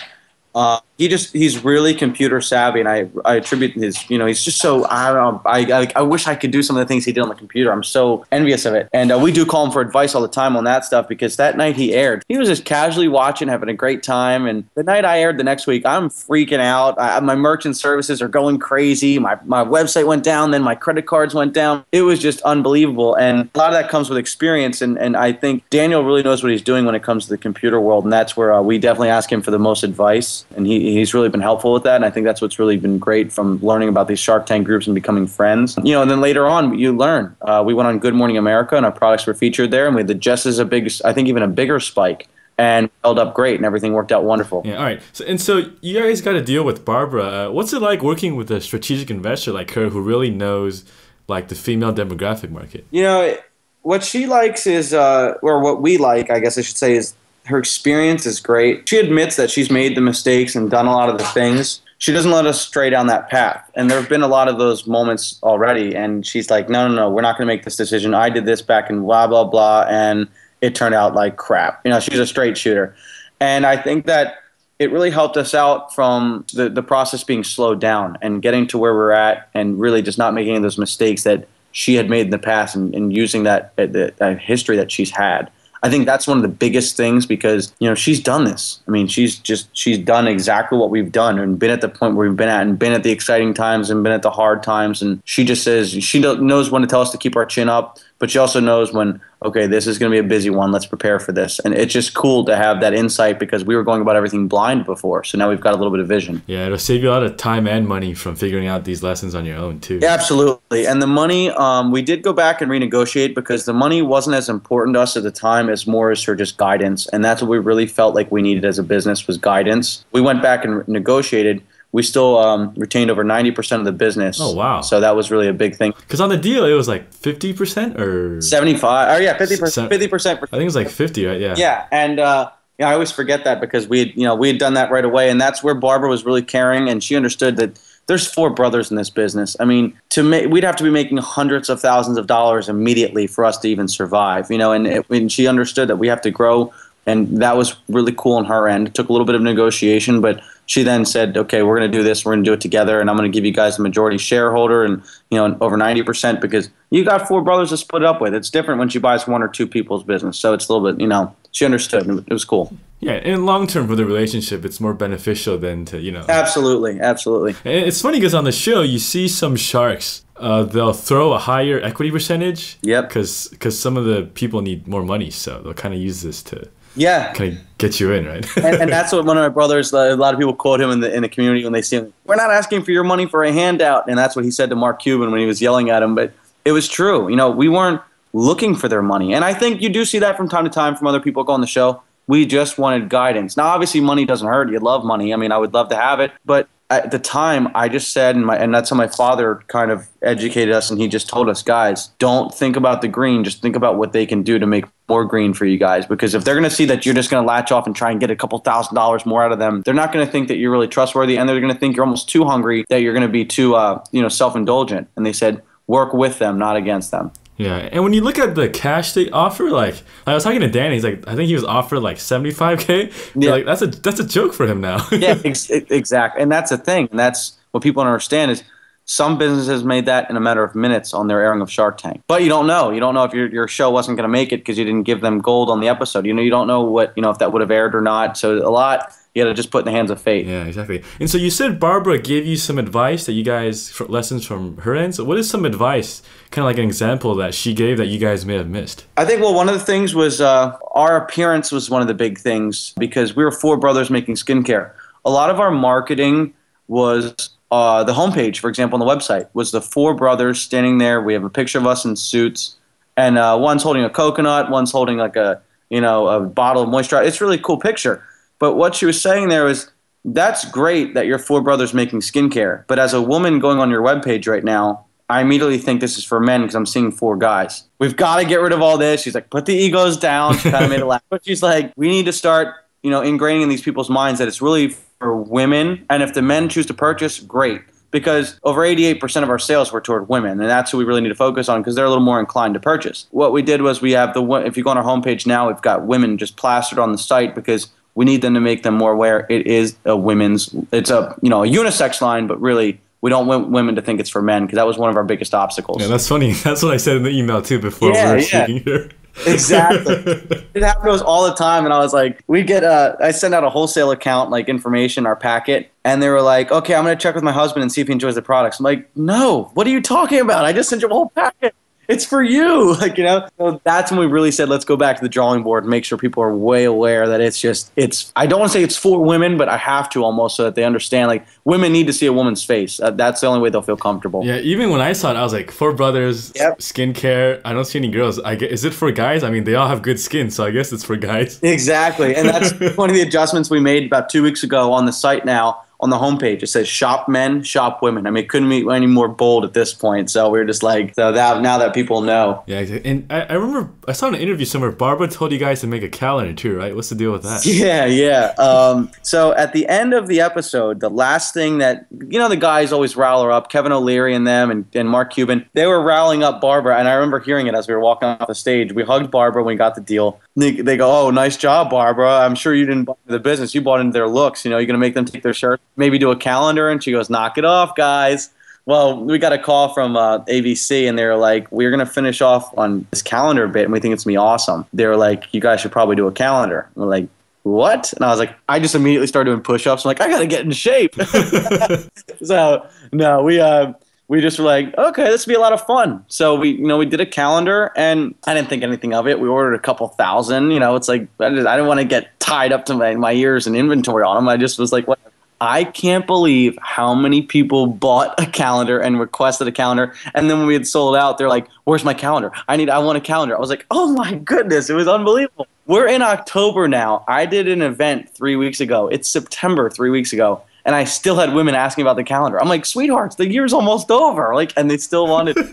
Uh, he just he's really computer savvy, and I I attribute his you know he's just so I don't know I, I, I wish I could do some of the things he did on the computer. I'm so envious of it, and uh, we do call him for advice all the time on that stuff because that night he aired, he was just casually watching, having a great time, and the night I aired the next week, I'm freaking out. I, my merchant services are going crazy. My my website went down, then my credit cards went down. It was just unbelievable, and a lot of that comes with experience, and and I think Daniel really knows what he's doing when it comes to the computer world, and that's where uh, we definitely ask him for the most advice, and he he's really been helpful with that. And I think that's what's really been great from learning about these Shark Tank groups and becoming friends. You know, and then later on, you learn. Uh, we went on Good Morning America, and our products were featured there, and we had the just as a big, I think even a bigger spike and held up great and everything worked out wonderful. Yeah, all right. So, and so you guys got to deal with Barbara. Uh, what's it like working with a strategic investor like her who really knows like the female demographic market? You know, what she likes is, uh, or what we like, I guess I should say, is her experience is great. She admits that she's made the mistakes and done a lot of the things. She doesn't let us stray down that path. And there have been a lot of those moments already. And she's like, no, no, no, we're not going to make this decision. I did this back in blah, blah, blah. And it turned out like crap. You know, she's a straight shooter. And I think that it really helped us out from the, the process being slowed down and getting to where we're at and really just not making those mistakes that she had made in the past and, and using that, that, that history that she's had. I think that's one of the biggest things because you know she's done this. I mean, she's just she's done exactly what we've done and been at the point where we've been at and been at the exciting times and been at the hard times. And she just says she knows when to tell us to keep our chin up, but she also knows when okay, this is going to be a busy one. Let's prepare for this. And it's just cool to have that insight because we were going about everything blind before. So now we've got a little bit of vision. Yeah, it'll save you a lot of time and money from figuring out these lessons on your own, too. Yeah, absolutely. And the money, um, we did go back and renegotiate because the money wasn't as important to us at the time as more as her just guidance. And that's what we really felt like we needed as a business was guidance. We went back and negotiated we still um, retained over 90% of the business. Oh, wow. So that was really a big thing. Because on the deal, it was like 50% or 75. Oh, yeah, 50%. 50%. I think it was like 50, right? Yeah. Yeah. And, uh, yeah, I always forget that because we had, you know, we had done that right away. And that's where Barbara was really caring. And she understood that there's four brothers in this business. I mean, to make, we'd have to be making hundreds of thousands of dollars immediately for us to even survive, you know, and, it, and she understood that we have to grow. And that was really cool on her end. It took a little bit of negotiation, but she then said, "Okay, we're going to do this. We're going to do it together, and I'm going to give you guys the majority shareholder, and you know, over 90 percent because you got four brothers to split it up with. It's different when she buys one or two people's business, so it's a little bit, you know, she understood. And it was cool. Yeah, in long term for the relationship, it's more beneficial than to you know. Absolutely, absolutely. And it's funny because on the show, you see some sharks. Uh, they'll throw a higher equity percentage. Yep. Because because some of the people need more money, so they'll kind of use this to Yeah, kind of get you in, right? and, and that's what one of my brothers. A lot of people quote him in the in the community when they see him. We're not asking for your money for a handout, and that's what he said to Mark Cuban when he was yelling at him. But it was true. You know, we weren't looking for their money, and I think you do see that from time to time from other people go on the show. We just wanted guidance. Now, obviously, money doesn't hurt. You love money. I mean, I would love to have it, but at the time, I just said, and, my, and that's how my father kind of educated us, and he just told us, guys, don't think about the green. Just think about what they can do to make more green for you guys. Because if they're going to see that you're just going to latch off and try and get a couple thousand dollars more out of them, they're not going to think that you're really trustworthy, and they're going to think you're almost too hungry, that you're going to be too, uh, you know, self-indulgent. And they said, work with them, not against them. Yeah, and when you look at the cash they offer, like I was talking to Danny, he's like, I think he was offered like seventy five k. Yeah. Like that's a that's a joke for him now. yeah, ex- exactly. And that's the thing. And that's what people don't understand is some businesses made that in a matter of minutes on their airing of Shark Tank. But you don't know. You don't know if your, your show wasn't going to make it because you didn't give them gold on the episode. You know, you don't know what, you know, if that would have aired or not. So a lot you got to just put in the hands of fate. yeah, exactly. And so you said Barbara gave you some advice that you guys lessons from her end. So what is some advice, kind of like an example that she gave that you guys may have missed? I think well, one of the things was uh, our appearance was one of the big things because we were four brothers making skincare. A lot of our marketing was uh, the homepage, for example, on the website was the four brothers standing there. We have a picture of us in suits, and uh, one's holding a coconut, one's holding like a you know a bottle of moisturizer. It's a really cool picture. But what she was saying there was that's great that you're four brothers making skincare, but as a woman going on your webpage right now, I immediately think this is for men because I'm seeing four guys. We've got to get rid of all this. She's like, put the egos down. She kind of made it laugh. But she's like, we need to start, you know, ingraining in these people's minds that it's really for women. And if the men choose to purchase, great. Because over 88% of our sales were toward women, and that's who we really need to focus on because they're a little more inclined to purchase. What we did was we have the, if you go on our homepage now, we've got women just plastered on the site because we need them to make them more aware it is a women's, it's a, you know, a unisex line, but really we don't want women to think it's for men because that was one of our biggest obstacles. Yeah, that's funny. That's what I said in the email too before Yeah, we were yeah. speaking here. Exactly. it us all the time, and I was like, we get uh, I send out a wholesale account like information, our packet, and they were like, okay, I'm gonna check with my husband and see if he enjoys the products. I'm like, no, what are you talking about? I just sent you a whole packet. It's for you, like you know. So that's when we really said, let's go back to the drawing board and make sure people are way aware that it's just it's. I don't want to say it's for women, but I have to almost so that they understand. Like women need to see a woman's face. Uh, that's the only way they'll feel comfortable. Yeah, even when I saw it, I was like, four brothers, Yep. skincare. I don't see any girls. I get, is it for guys? I mean, they all have good skin, so I guess it's for guys. Exactly. And that's one of the adjustments we made about two weeks ago on the site now. On the homepage, it says shop men, shop women. I mean, it couldn't be any more bold at this point. So we are just like, so that now that people know. Yeah, and I, I remember I saw an interview somewhere. Barbara told you guys to make a calendar too, right? What's the deal with that? Yeah, yeah. Um, so at the end of the episode, the last thing that, you know, the guys always rile her up, Kevin O'Leary and them and, and Mark Cuban, they were riling up Barbara. And I remember hearing it as we were walking off the stage. We hugged Barbara when we got the deal. They, they go, oh, nice job, Barbara. I'm sure you didn't buy the business. You bought into their looks. You know, you're going to make them take their shirt, maybe do a calendar. And she goes, knock it off, guys. Well, we got a call from uh, ABC, and they were like, "We're gonna finish off on this calendar bit, and we think it's gonna be awesome." They were like, "You guys should probably do a calendar." And we're like, "What?" And I was like, I just immediately started doing push-ups. I'm like, I gotta get in shape. so no, we uh, we just were like, okay, this would be a lot of fun. So we, you know, we did a calendar, and I didn't think anything of it. We ordered a couple thousand. You know, it's like I, just, I didn't want to get tied up to my, my ears and inventory on them. I just was like, what? I can't believe how many people bought a calendar and requested a calendar, and then when we had sold out, they're like, "Where's my calendar? I need, I want a calendar." I was like, "Oh my goodness, it was unbelievable." We're in October now. I did an event three weeks ago. It's September three weeks ago, and I still had women asking about the calendar. I'm like, "Sweethearts, the year's almost over!" Like, and they still wanted.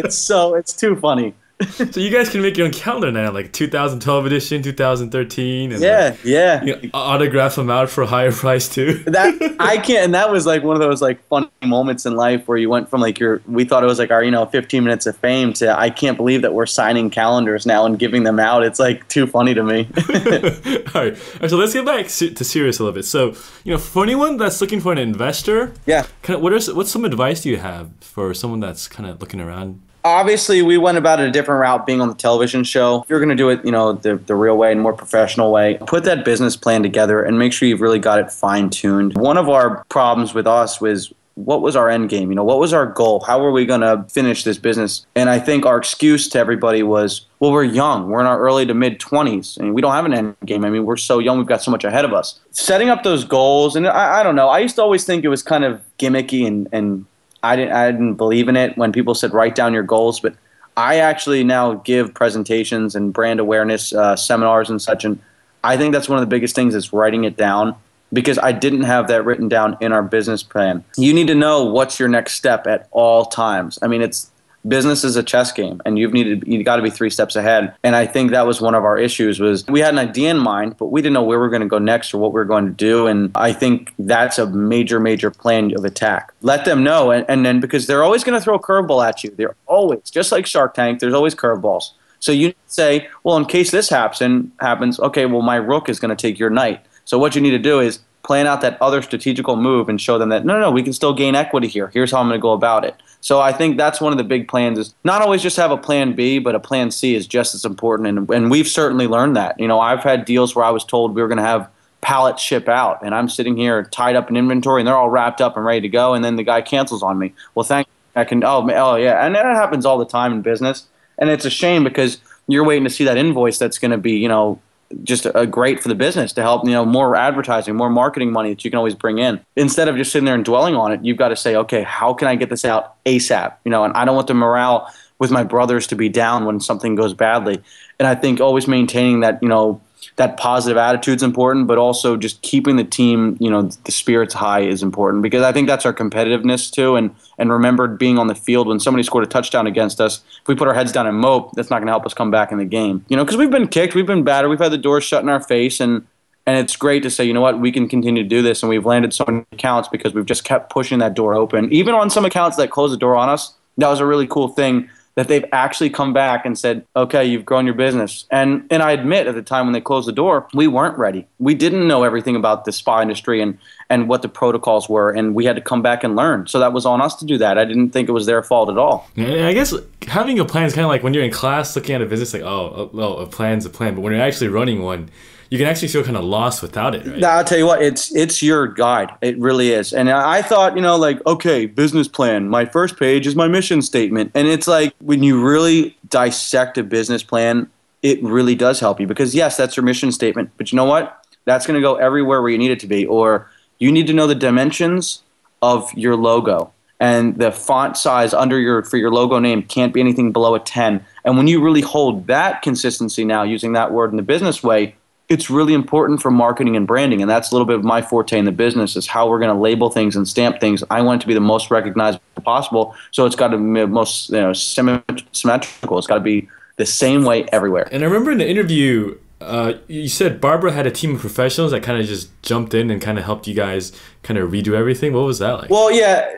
it's so, it's too funny. so you guys can make your own calendar now, like 2012 edition, 2013. And yeah, like, yeah. You know, autograph them out for a higher price too. that I can't, and that was like one of those like funny moments in life where you went from like your we thought it was like our you know 15 minutes of fame to I can't believe that we're signing calendars now and giving them out. It's like too funny to me. All right, All right, so let's get back to serious a little bit. So you know, for anyone that's looking for an investor, yeah, kind of, what are what's some advice do you have for someone that's kind of looking around? Obviously we went about a different route being on the television show. If you're going to do it you know the, the real way and more professional way put that business plan together and make sure you've really got it fine-tuned. One of our problems with us was what was our end game? You know what was our goal? How were we going to finish this business? And i think our excuse to everybody was well we're young. We're in our early to mid 20s I and we don't have an end game. I mean we're so young we've got so much ahead of us. Setting up those goals and i, I don't know. I used to always think it was kind of gimmicky and, and I didn't I didn't believe in it when people said write down your goals, but I actually now give presentations and brand awareness uh, seminars and such, and I think that's one of the biggest things is writing it down because I didn't have that written down in our business plan. You need to know what's your next step at all times. I mean, it's business is a chess game and you've needed you got to be three steps ahead. And i think that was one of our issues was we had an idea in mind but we didn't know where we were going to go next or what we were going to do. And i think that's a major major plan of attack. Let them know and, and then because they're always going to throw a curveball at you. They're always just like shark tank there's always curveballs. So you say well in case this happens happens okay well my rook is going to take your knight. So what you need to do is plan out that other strategical move and show them that no, no, no, we can still gain equity here. Here's how I'm going to go about it. So I think that's one of the big plans is not always just have a plan B, but a plan C is just as important. And, and we've certainly learned that. You know, I've had deals where I was told we were going to have pallets ship out, and I'm sitting here tied up in inventory, and they're all wrapped up and ready to go, and then the guy cancels on me. Well, thank I can. Oh, oh yeah, and that happens all the time in business, and it's a shame because you're waiting to see that invoice that's going to be, you know, just a, great for the business to help you know more advertising more marketing money that you can always bring in. Instead of just sitting there and dwelling on it you've got to say okay how can i get this out asap you know and i don't want the morale with my brothers to be down when something goes badly. And i think always maintaining that you know that positive attitude is important, but also just keeping the team, you know, the spirits high is important because I think that's our competitiveness too. And and remember being on the field when somebody scored a touchdown against us. If we put our heads down and mope, that's not going to help us come back in the game. You know, because we've been kicked, we've been battered, we've had the doors shut in our face, and and it's great to say, you know what, we can continue to do this, and we've landed so many accounts because we've just kept pushing that door open, even on some accounts that closed the door on us. That was a really cool thing that they've actually come back and said, "Okay, you've grown your business." And and I admit at the time when they closed the door, we weren't ready. We didn't know everything about the spa industry and and what the protocols were, and we had to come back and learn. So that was on us to do that. I didn't think it was their fault at all. Yeah, I guess having a plan is kind of like when you're in class looking at a business, like, oh, oh, a plan's a plan. But when you're actually running one, you can actually feel kind of lost without it, right? I'll tell you what, it's it's your guide. It really is. And I thought, you know, like, okay, business plan. My first page is my mission statement. And it's like when you really dissect a business plan, it really does help you because yes, that's your mission statement. But you know what? That's going to go everywhere where you need it to be. Or you need to know the dimensions of your logo and the font size under your for your logo name can't be anything below a 10 and when you really hold that consistency now using that word in the business way it's really important for marketing and branding and that's a little bit of my forte in the business is how we're going to label things and stamp things. I want it to be the most recognizable possible so it's got to be most you know symmetrical. It's got to be the same way everywhere. And i remember in the interview uh, you said barbara had a team of professionals that kind of just jumped in and kind of helped you guys kind of redo everything. What was that like? Well yeah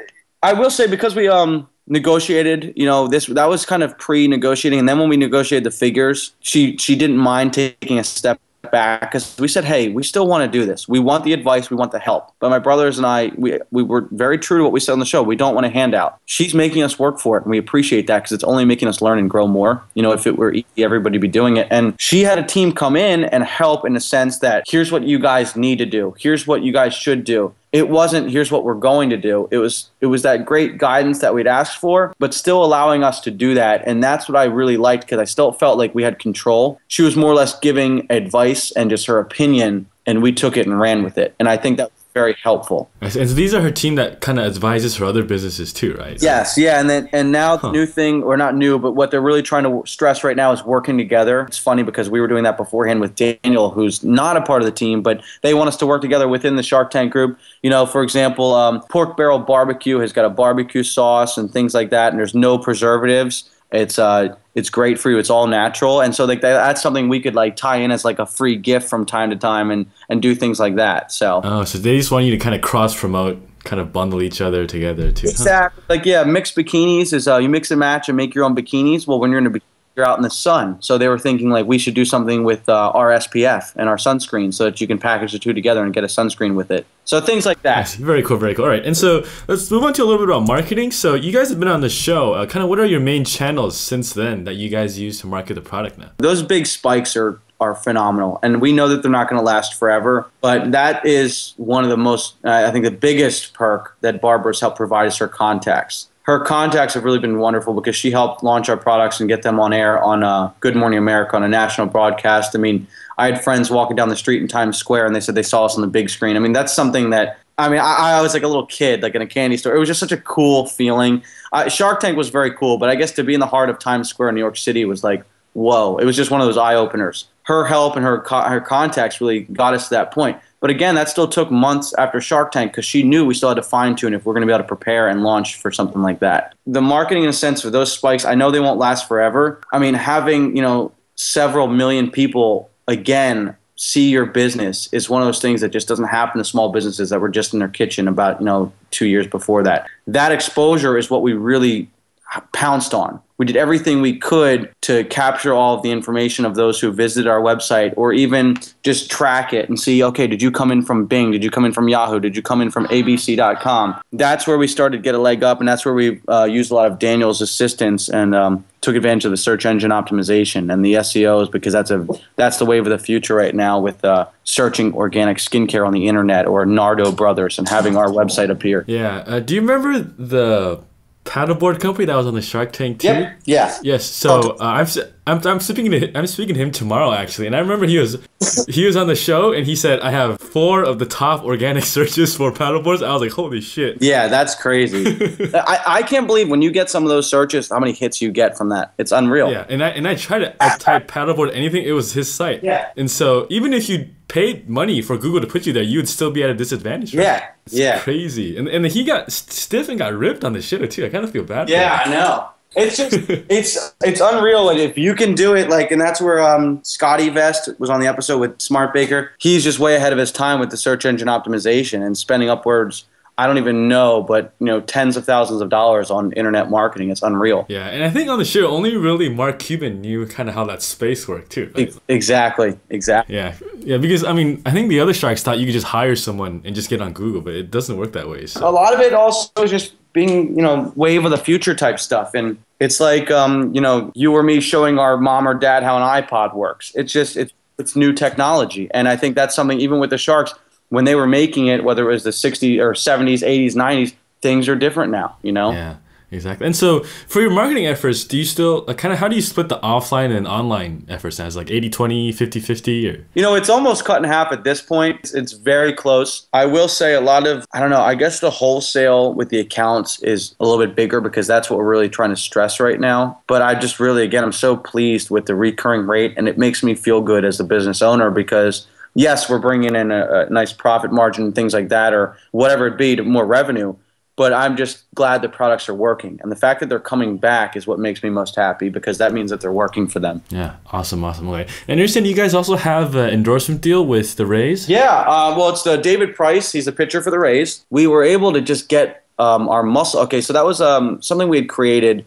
i will say because we um negotiated you know this that was kind of pre-negotiating and then when we negotiated the figures she she didn't mind taking a step back because we said, hey, we still want to do this. We want the advice, we want the help. But my brothers and I, we, we were very true to what we said on the show. We don't want a handout. She's making us work for it, and we appreciate that because it's only making us learn and grow more. You know, if it were easy, everybody be doing it. And she had a team come in and help in the sense that here's what you guys need to do, here's what you guys should do it wasn't here's what we're going to do. It was it was that great guidance that we'd asked for but still allowing us to do that. And that's what i really liked because i still felt like we had control. She was more or less giving advice and just her opinion and we took it and ran with it. And i think that very helpful. And so these are her team that kind of advises her other businesses too, right? Yes, yeah, and then and now huh. the new thing, or not new, but what they're really trying to stress right now is working together. It's funny because we were doing that beforehand with Daniel, who's not a part of the team, but they want us to work together within the Shark Tank group. You know, for example, um, Pork Barrel Barbecue has got a barbecue sauce and things like that, and there's no preservatives It's uh, it's great for you. It's all natural, and so like that's something we could like tie in as like a free gift from time to time, and and do things like that. So Oh, so they just want you to kind of cross promote, kind of bundle each other together too. huh? exactly like yeah, mixed bikinis is uh, you mix and match and make your own bikinis. Well, when you're in a bikini, you're out in the sun, so they were thinking like we should do something with uh, our SPF and our sunscreen, so that you can package the two together and get a sunscreen with it. So things like that. Nice. Very cool, very cool. All right, and so let's move on to a little bit about marketing. So you guys have been on the show. Uh, kind of, what are your main channels since then that you guys use to market the product now? those big spikes are are phenomenal and we know that they're not going to last forever but that is one of the most uh, i think the biggest perk that barbara's helped provide is her contacts her contacts have really been wonderful because she helped launch our products and get them on air on uh, good morning america on a national broadcast i mean i had friends walking down the street in times square and they said they saw us on the big screen i mean that's something that I mean, I, I was like a little kid, like in a candy store. It was just such a cool feeling. Uh, Shark Tank was very cool, but I guess to be in the heart of Times Square in New York City was like, whoa! It was just one of those eye openers. Her help and her co- her contacts really got us to that point. But again, that still took months after Shark Tank because she knew we still had to fine tune if we're going to be able to prepare and launch for something like that. The marketing, in a sense, for those spikes, I know they won't last forever. I mean, having you know several million people again see your business is one of those things that just doesn't happen to small businesses that were just in their kitchen about you know two years before that. That exposure is what we really pounced on. We did everything we could to capture all of the information of those who visited our website or even just track it and see, okay, did you come in from Bing? Did you come in from Yahoo? Did you come in from ABC.com? That's where we started to get a leg up, and that's where we uh, used a lot of Daniel's assistance and um, took advantage of the search engine optimization and the SEOs because that's a that's the wave of the future right now with uh, searching organic skincare on the internet or Nardo Brothers and having our website appear. Yeah. Uh, do you remember the paddleboard company that was on the Shark Tank too? Yep. Yeah. Yes. So uh, s- I'm I'm speaking to I'm speaking to him tomorrow actually, and I remember he was he was on the show and he said I have four of the top organic searches for paddleboards. I was like, holy shit. Yeah, that's crazy. I, I can't believe when you get some of those searches, how many hits you get from that. It's unreal. Yeah, and I and I tried to I type paddleboard anything. It was his site. Yeah. And so even if you paid money for Google to put you there, you would still be at a disadvantage. right? Yeah. It's Yeah. Crazy. And and he got st- stiff and got ripped on the shitter too. I kind of feel bad. for him. Yeah, I know. It's just it's it's unreal. And if you can do it, like, and that's where um, SCOTTeVEST was on the episode with Smart Baker. He's just way ahead of his time with the search engine optimization and spending upwards. I don't even know, but you know, tens of thousands of dollars on internet marketing. It's unreal. Yeah, and I think on the show only really Mark Cuban knew kind of how that space worked too. Exactly. Exactly. yeah, yeah, because I mean, I think the other sharks thought you could just hire someone and just get on Google, but it doesn't work that way. So a lot of it also is just being you know wave of the future type stuff. And it's like um, you know you or me showing our mom or dad how an ipod works. It's just it's, it's new technology. And i think that's something even with the sharks when they were making it whether it was the 60s or 70s 80s 90s things are different now you know? Yeah, exactly. And so for your marketing efforts, do you still like, kind of how do you split the offline and online efforts as like 80 20, 50 50 or You know, it's almost cut in half at this point. It's, it's very close. I will say a lot of, I don't know, I guess the wholesale with the accounts is a little bit bigger because that's what we're really trying to stress right now. But I just really, again, I'm so pleased with the recurring rate and it makes me feel good as a business owner because. Yes, we're bringing in a, a nice profit margin and things like that, or whatever it be, to more revenue. But I'm just glad the products are working, and the fact that they're coming back is what makes me most happy because that means that they're working for them. yeah, awesome, awesome. Okay, and I understand you guys also have an endorsement deal with the Rays. Yeah, uh, well, it's the David Price. He's a pitcher for the Rays. We were able to just get um, our muscle. Okay, so that was um, something we had created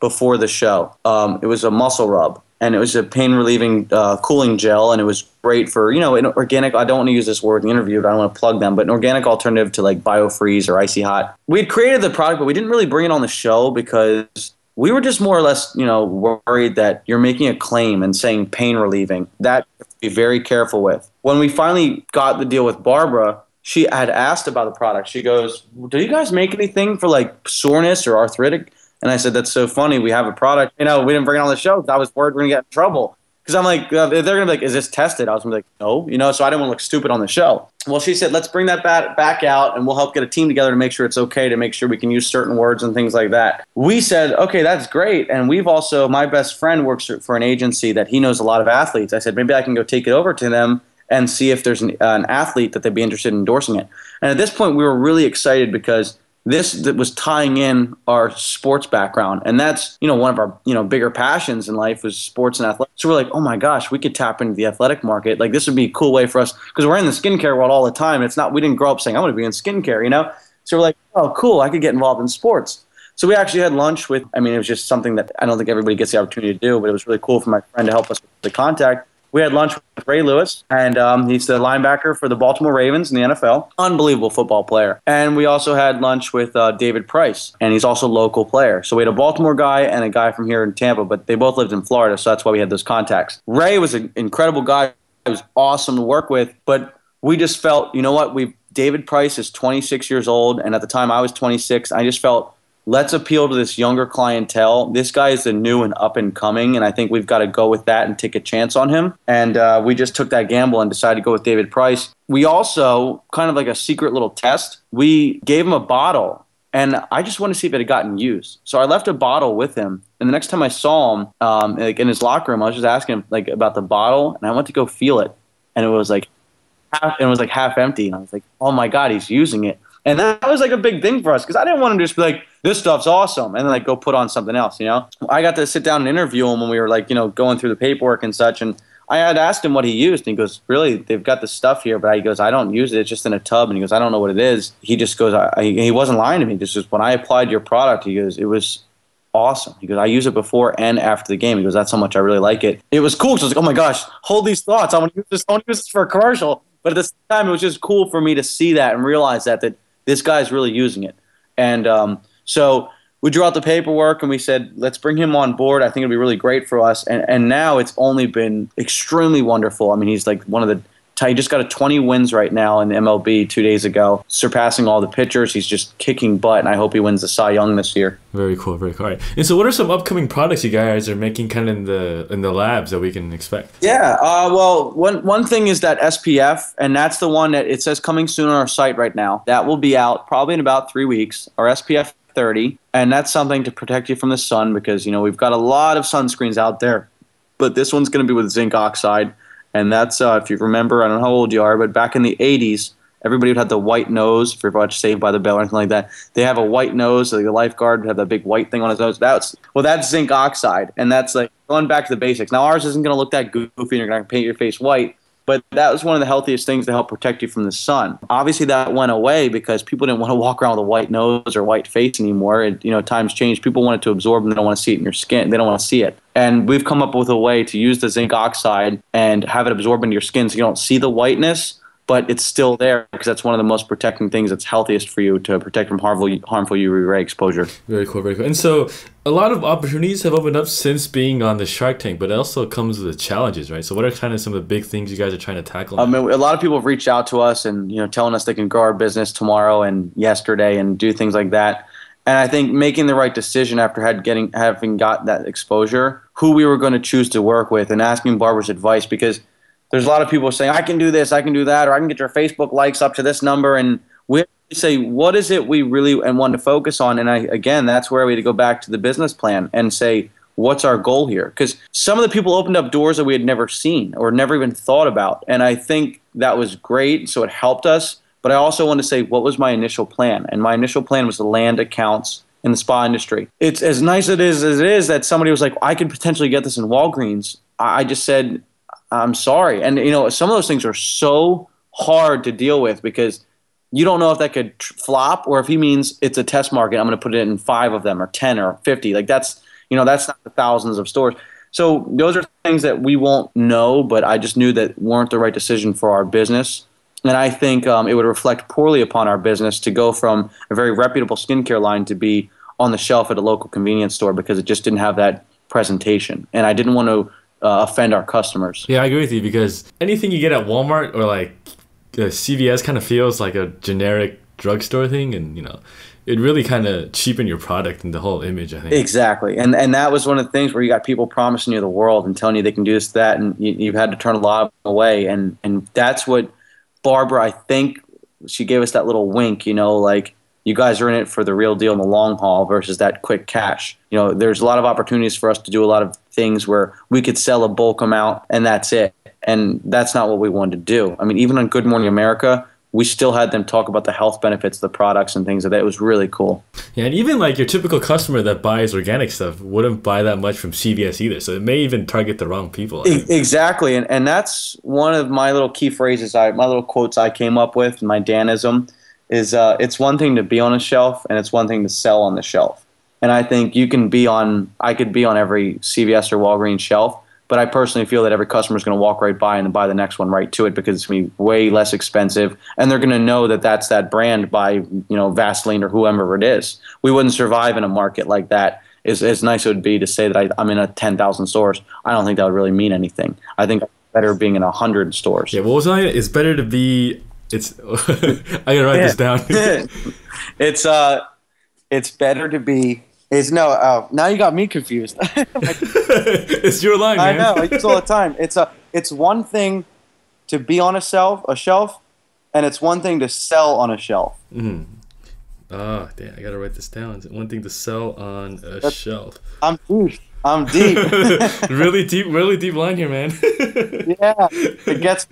before the show. Um, it was a muscle rub, and it was a pain relieving uh, cooling gel, and it was great for you know an organic. I don't want to use this word in the interview. But I don't want to plug them, but an organic alternative to like BioFreeze or Icy Hot. We had created the product, but we didn't really bring it on the show because we were just more or less, you know, worried that you're making a claim and saying pain relieving. That be very careful with. When we finally got the deal with Barbara, she had asked about the product. She goes, "Do you guys make anything for like soreness or arthritic?" And I said, "That's so funny. We have a product. You know, we didn't bring it on the show. I was worried we're gonna get in trouble." Because I'm like, uh, they're gonna be like, "Is this tested?" I was like, "No," you know. So I didn't want to look stupid on the show. Well, she said, "Let's bring that bat- back out, and we'll help get a team together to make sure it's okay to make sure we can use certain words and things like that." We said, "Okay, that's great." And we've also, my best friend works for an agency that he knows a lot of athletes. I said, maybe I can go take it over to them and see if there's an, uh, an athlete that they'd be interested in endorsing it. And at this point, we were really excited because this that was tying in our sports background. And that's you know one of our you know bigger passions in life was sports and athletics. So we're like oh my gosh we could tap into the athletic market. Like this would be a cool way for us because we're in the skincare world all the time. It's not we didn't grow up saying i'm going to be in skincare you know? So we're like oh cool i could get involved in sports. So we actually had lunch with i mean it was just something that i don't think everybody gets the opportunity to do but it was really cool for my friend to help us with the contact we had lunch with Ray Lewis, and um, he's the linebacker for the Baltimore Ravens in the NFL. Unbelievable football player. And we also had lunch with uh, David Price, and he's also a local player. So we had a Baltimore guy and a guy from here in Tampa, but they both lived in Florida, so that's why we had those contacts. Ray was an incredible guy. He was awesome to work with, but we just felt, you know what, we David Price is 26 years old, and at the time I was 26. I just felt let's appeal to this younger clientele. This guy is a new and up and coming, and I think we've got to go with that and take a chance on him. And uh, we just took that gamble and decided to go with David Price. We also, kind of like a secret little test, we gave him a bottle. And I just wanted to see if it had gotten used. So I left a bottle with him. And the next time I saw him, um, like in his locker room, I was just asking him like about the bottle, and I went to go feel it, and it was like, half, it was like half empty, and I was like, oh my god, he's using it. And that was like a big thing for us because I didn't want to just be like, this stuff's awesome, and then like go put on something else, you know? I got to sit down and interview him when we were like, you know, going through the paperwork and such. And I had asked him what he used, and he goes, really, they've got this stuff here, but he goes, I don't use it. It's just in a tub. And he goes, I don't know what it is. He just goes, I, he wasn't lying to me. Just goes, when I applied your product, he goes, it was awesome. He goes, I use it before and after the game. He goes, that's how much I really like it. It was cool. So I was like, oh my gosh, hold these thoughts. I want to use this. I want to use this for a commercial. But at the same time, it was just cool for me to see that and realize that that this guy's really using it. And um, so we drew out the paperwork and we said, let's bring him on board. I think it'd be really great for us. And, and now it's only been extremely wonderful. I mean, he's like one of the he just got a 20 wins right now in the MLB two days ago, surpassing all the pitchers. He's just kicking butt, and I hope he wins the Cy Young this year. Very cool, very cool. All right. And so, what are some upcoming products you guys are making, kind of in the in the labs that we can expect? Yeah. Uh, well, one one thing is that SPF, and that's the one that it says coming soon on our site right now. That will be out probably in about three weeks. Our SPF 30, and that's something to protect you from the sun because you know we've got a lot of sunscreens out there, but this one's going to be with zinc oxide and that's uh, if you remember, I don't know how old you are, but back in the 80s, everybody would have the white nose. If you ever watched Saved by the Bell or anything like that, they have a white nose. So the lifeguard would have that big white thing on his nose. That's well, that's zinc oxide, and that's like going back to the basics. Now ours isn't going to look that goofy, and you're going to paint your face white. But that was one of the healthiest things to help protect you from the sun. Obviously, that went away because people didn't want to walk around with a white nose or white face anymore. It, you know, times changed. People wanted to absorb and they don't want to see it in your skin. They don't want to see it. And we've come up with a way to use the zinc oxide and have it absorb into your skin so you don't see the whiteness, but it's still there because that's one of the most protecting things that's healthiest for you to protect from harmful harmful UV ray exposure. Very cool, very cool. And so a lot of opportunities have opened up since being on the Shark Tank, but it also comes with challenges, right? So what are kind of some of the big things you guys are trying to tackle? I mean, a lot of people have reached out to us and you know telling us they can grow our business tomorrow and yesterday and do things like that. And I think making the right decision after had getting having got that exposure, who we were going to choose to work with, and asking Barbara's advice because there's a lot of people saying I can do this, I can do that, or I can get your Facebook likes up to this number, and we say what is it we really and want to focus on. And I again, that's where we had to go back to the business plan and say what's our goal here? Because some of the people opened up doors that we had never seen or never even thought about. And i think that was great so it helped us but i also want to say what was my initial plan and my initial plan was to land accounts in the spa industry it's as nice it is as it is that somebody was like i could potentially get this in walgreens i just said I'm sorry. And you know, some of those things are so hard to deal with because you don't know if that could flop or if he means it's a test market. I'm going to put it in five of them or ten or fifty. Like that's you know that's not the thousands of stores. So those are things that we won't know, but I just knew that weren't the right decision for our business. And I think um, it would reflect poorly upon our business to go from a very reputable skincare line to be on the shelf at a local convenience store because it just didn't have that presentation. And I didn't want to uh, offend our customers. Yeah, I agree with you because anything you get at Walmart or like uh, CVS kind of feels like a generic drugstore thing, and you know, it really kind of cheapened your product and the whole image. I think exactly, and and that was one of the things where you got people promising you the world and telling you they can do this, that, and you, you've had to turn a lot away, and and that's what Barbara, I think, she gave us that little wink, you know, like you guys are in it for the real deal in the long haul versus that quick cash. You know, there's a lot of opportunities for us to do a lot of things where we could sell a bulk amount and that's it. And that's not what we wanted to do. I mean, even on Good Morning America, we still had them talk about the health benefits of the products and things like that. It was really cool. Yeah, and even like your typical customer that buys organic stuff wouldn't buy that much from CVS either. So it may even target the wrong people. E- exactly, and and that's one of my little key phrases. I my little quotes I came up with. My Danism is uh, it's one thing to be on a shelf, and it's one thing to sell on the shelf. And I think you can be on. I could be on every CVS or Walgreens shelf, but I personally feel that every customer is going to walk right by and buy the next one right to it because it's going to be way less expensive, and they're going to know that that's that brand by you know Vaseline or whoever it is. We wouldn't survive in a market like that. As, as nice it would be to say that I, I'm in a 10,000 stores, I don't think that would really mean anything. I think better being in a 100 stores. Yeah, what was I? It's better to be. It's. I gotta write this down. it's uh, it's better to be. It's no. Oh, now you got me confused. it's your line, I man. know. I use it all the time. It's a. It's one thing to be on a shelf, a shelf, and it's one thing to sell on a shelf. Oh, damn! I gotta write this down. Is it one thing to sell on a shelf? I'm deep. I'm deep. really deep, really deep line here, man. yeah, it gets.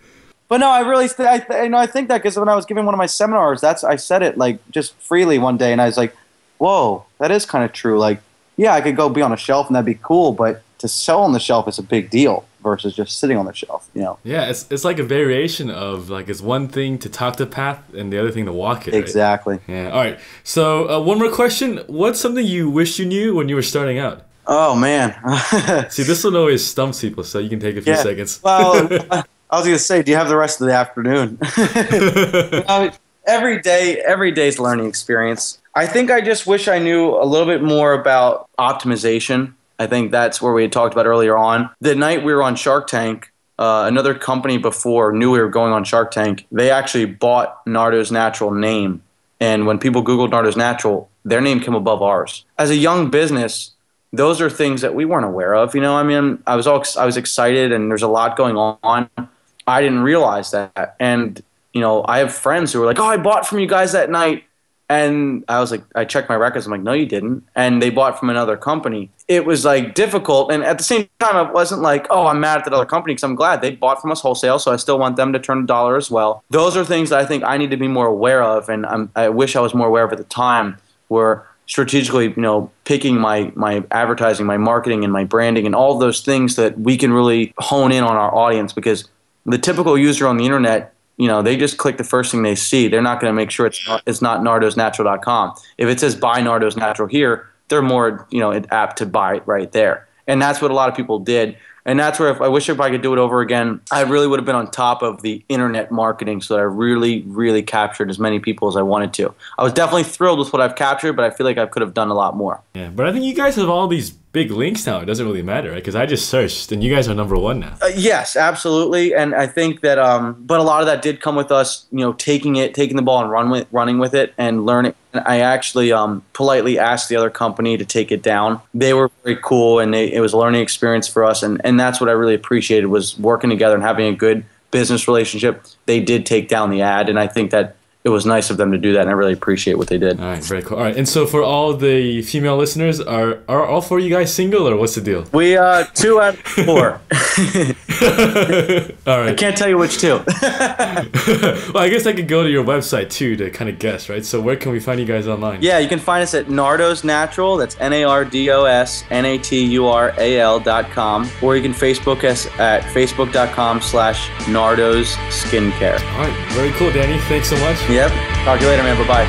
But no, I really, th- I, th- you know, I think that because when I was giving one of my seminars, that's I said it like just freely one day, and I was like, "Whoa, that is kind of true." Like, yeah, I could go be on a shelf and that'd be cool, but to sell on the shelf is a big deal versus just sitting on the shelf. You know, yeah, it's it's like a variation of like it's one thing to talk the path and the other thing to walk it. right? exactly. Yeah. All right. So uh, one more question: What's something you wish you knew when you were starting out? Oh man. See, this one always stumps people, so you can take a few Yeah. seconds. well, I was gonna say, do you have the rest of the afternoon? Every day, every day's learning experience. I think I just wish I knew a little bit more about optimization. I think that's where we had talked about earlier on. The night we were on Shark Tank, uh, another company before knew we were going on Shark Tank. They actually bought Nardo's Natural name, and when people Googled Nardo's Natural, their name came above ours. As a young business, those are things that we weren't aware of. You know, I mean, I was all I was excited, and there's a lot going on. I didn't realize that, and you know, I have friends who were like, "Oh, I bought from you guys that night," and I was like, I checked my records. I'm like, "No, you didn't," and they bought from another company. It was like difficult, and at the same time, it wasn't like, "Oh, I'm mad at that other company," because I'm glad they bought from us wholesale, so I still want them to turn a dollar as well. Those are things that I think I need to be more aware of, and I'm, I wish I was more aware of at the time. Where strategically, you know, picking my my advertising, my marketing, and my branding, and all those things that we can really hone in on our audience. Because the typical user on the internet, you know, they just click the first thing they see. They're not going to make sure it's not, it's not nardosnatural.com. If it says buy Nardos Natural here, they're more, you know, apt to buy it right there. And that's what a lot of people did. And that's where if I wish if I could do it over again, I really would have been on top of the internet marketing so that I really, really captured as many people as I wanted to. I was definitely thrilled with what I've captured, but I feel like I could have done a lot more. Yeah, but I think you guys have all these big links now. It doesn't really matter, right? Because I just searched, and you guys are number one now. Uh, yes, absolutely, and I think that, um, but a lot of that did come with us, you know, taking it, taking the ball and run with, running with it, and learning. And I actually um, politely asked the other company to take it down. They were very cool, and they, it was a learning experience for us, and, and that's what I really appreciated was working together and having a good business relationship. They did take down the ad, and I think that it was nice of them to do that, and I really appreciate what they did. All right, very cool. All right, and so for all the female listeners, are are all four of you guys single, or what's the deal? We uh, two out of four. All right. I can't tell you which two. well, I guess I could go to your website too to kind of guess, right? So where can we find you guys online? Yeah, you can find us at Nardos Natural. That's N A R D O S N A T U R A L dot com. Or you can Facebook us at facebook.com slash Nardos Skincare. All right, very cool, Danny. Thanks so much. Yep. Talk to you later, man. Bye bye.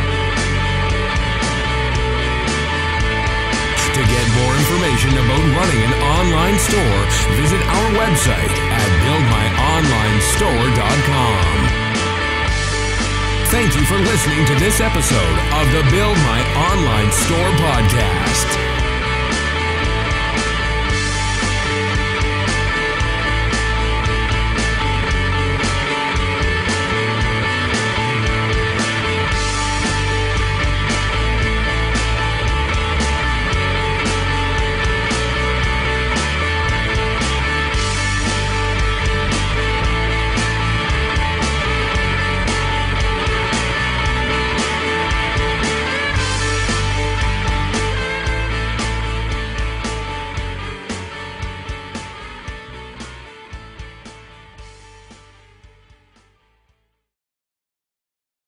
To get more information about running an online store, visit our website at buildmyonlinestore.com. Thank you for listening to this episode of the Build My Online Store podcast.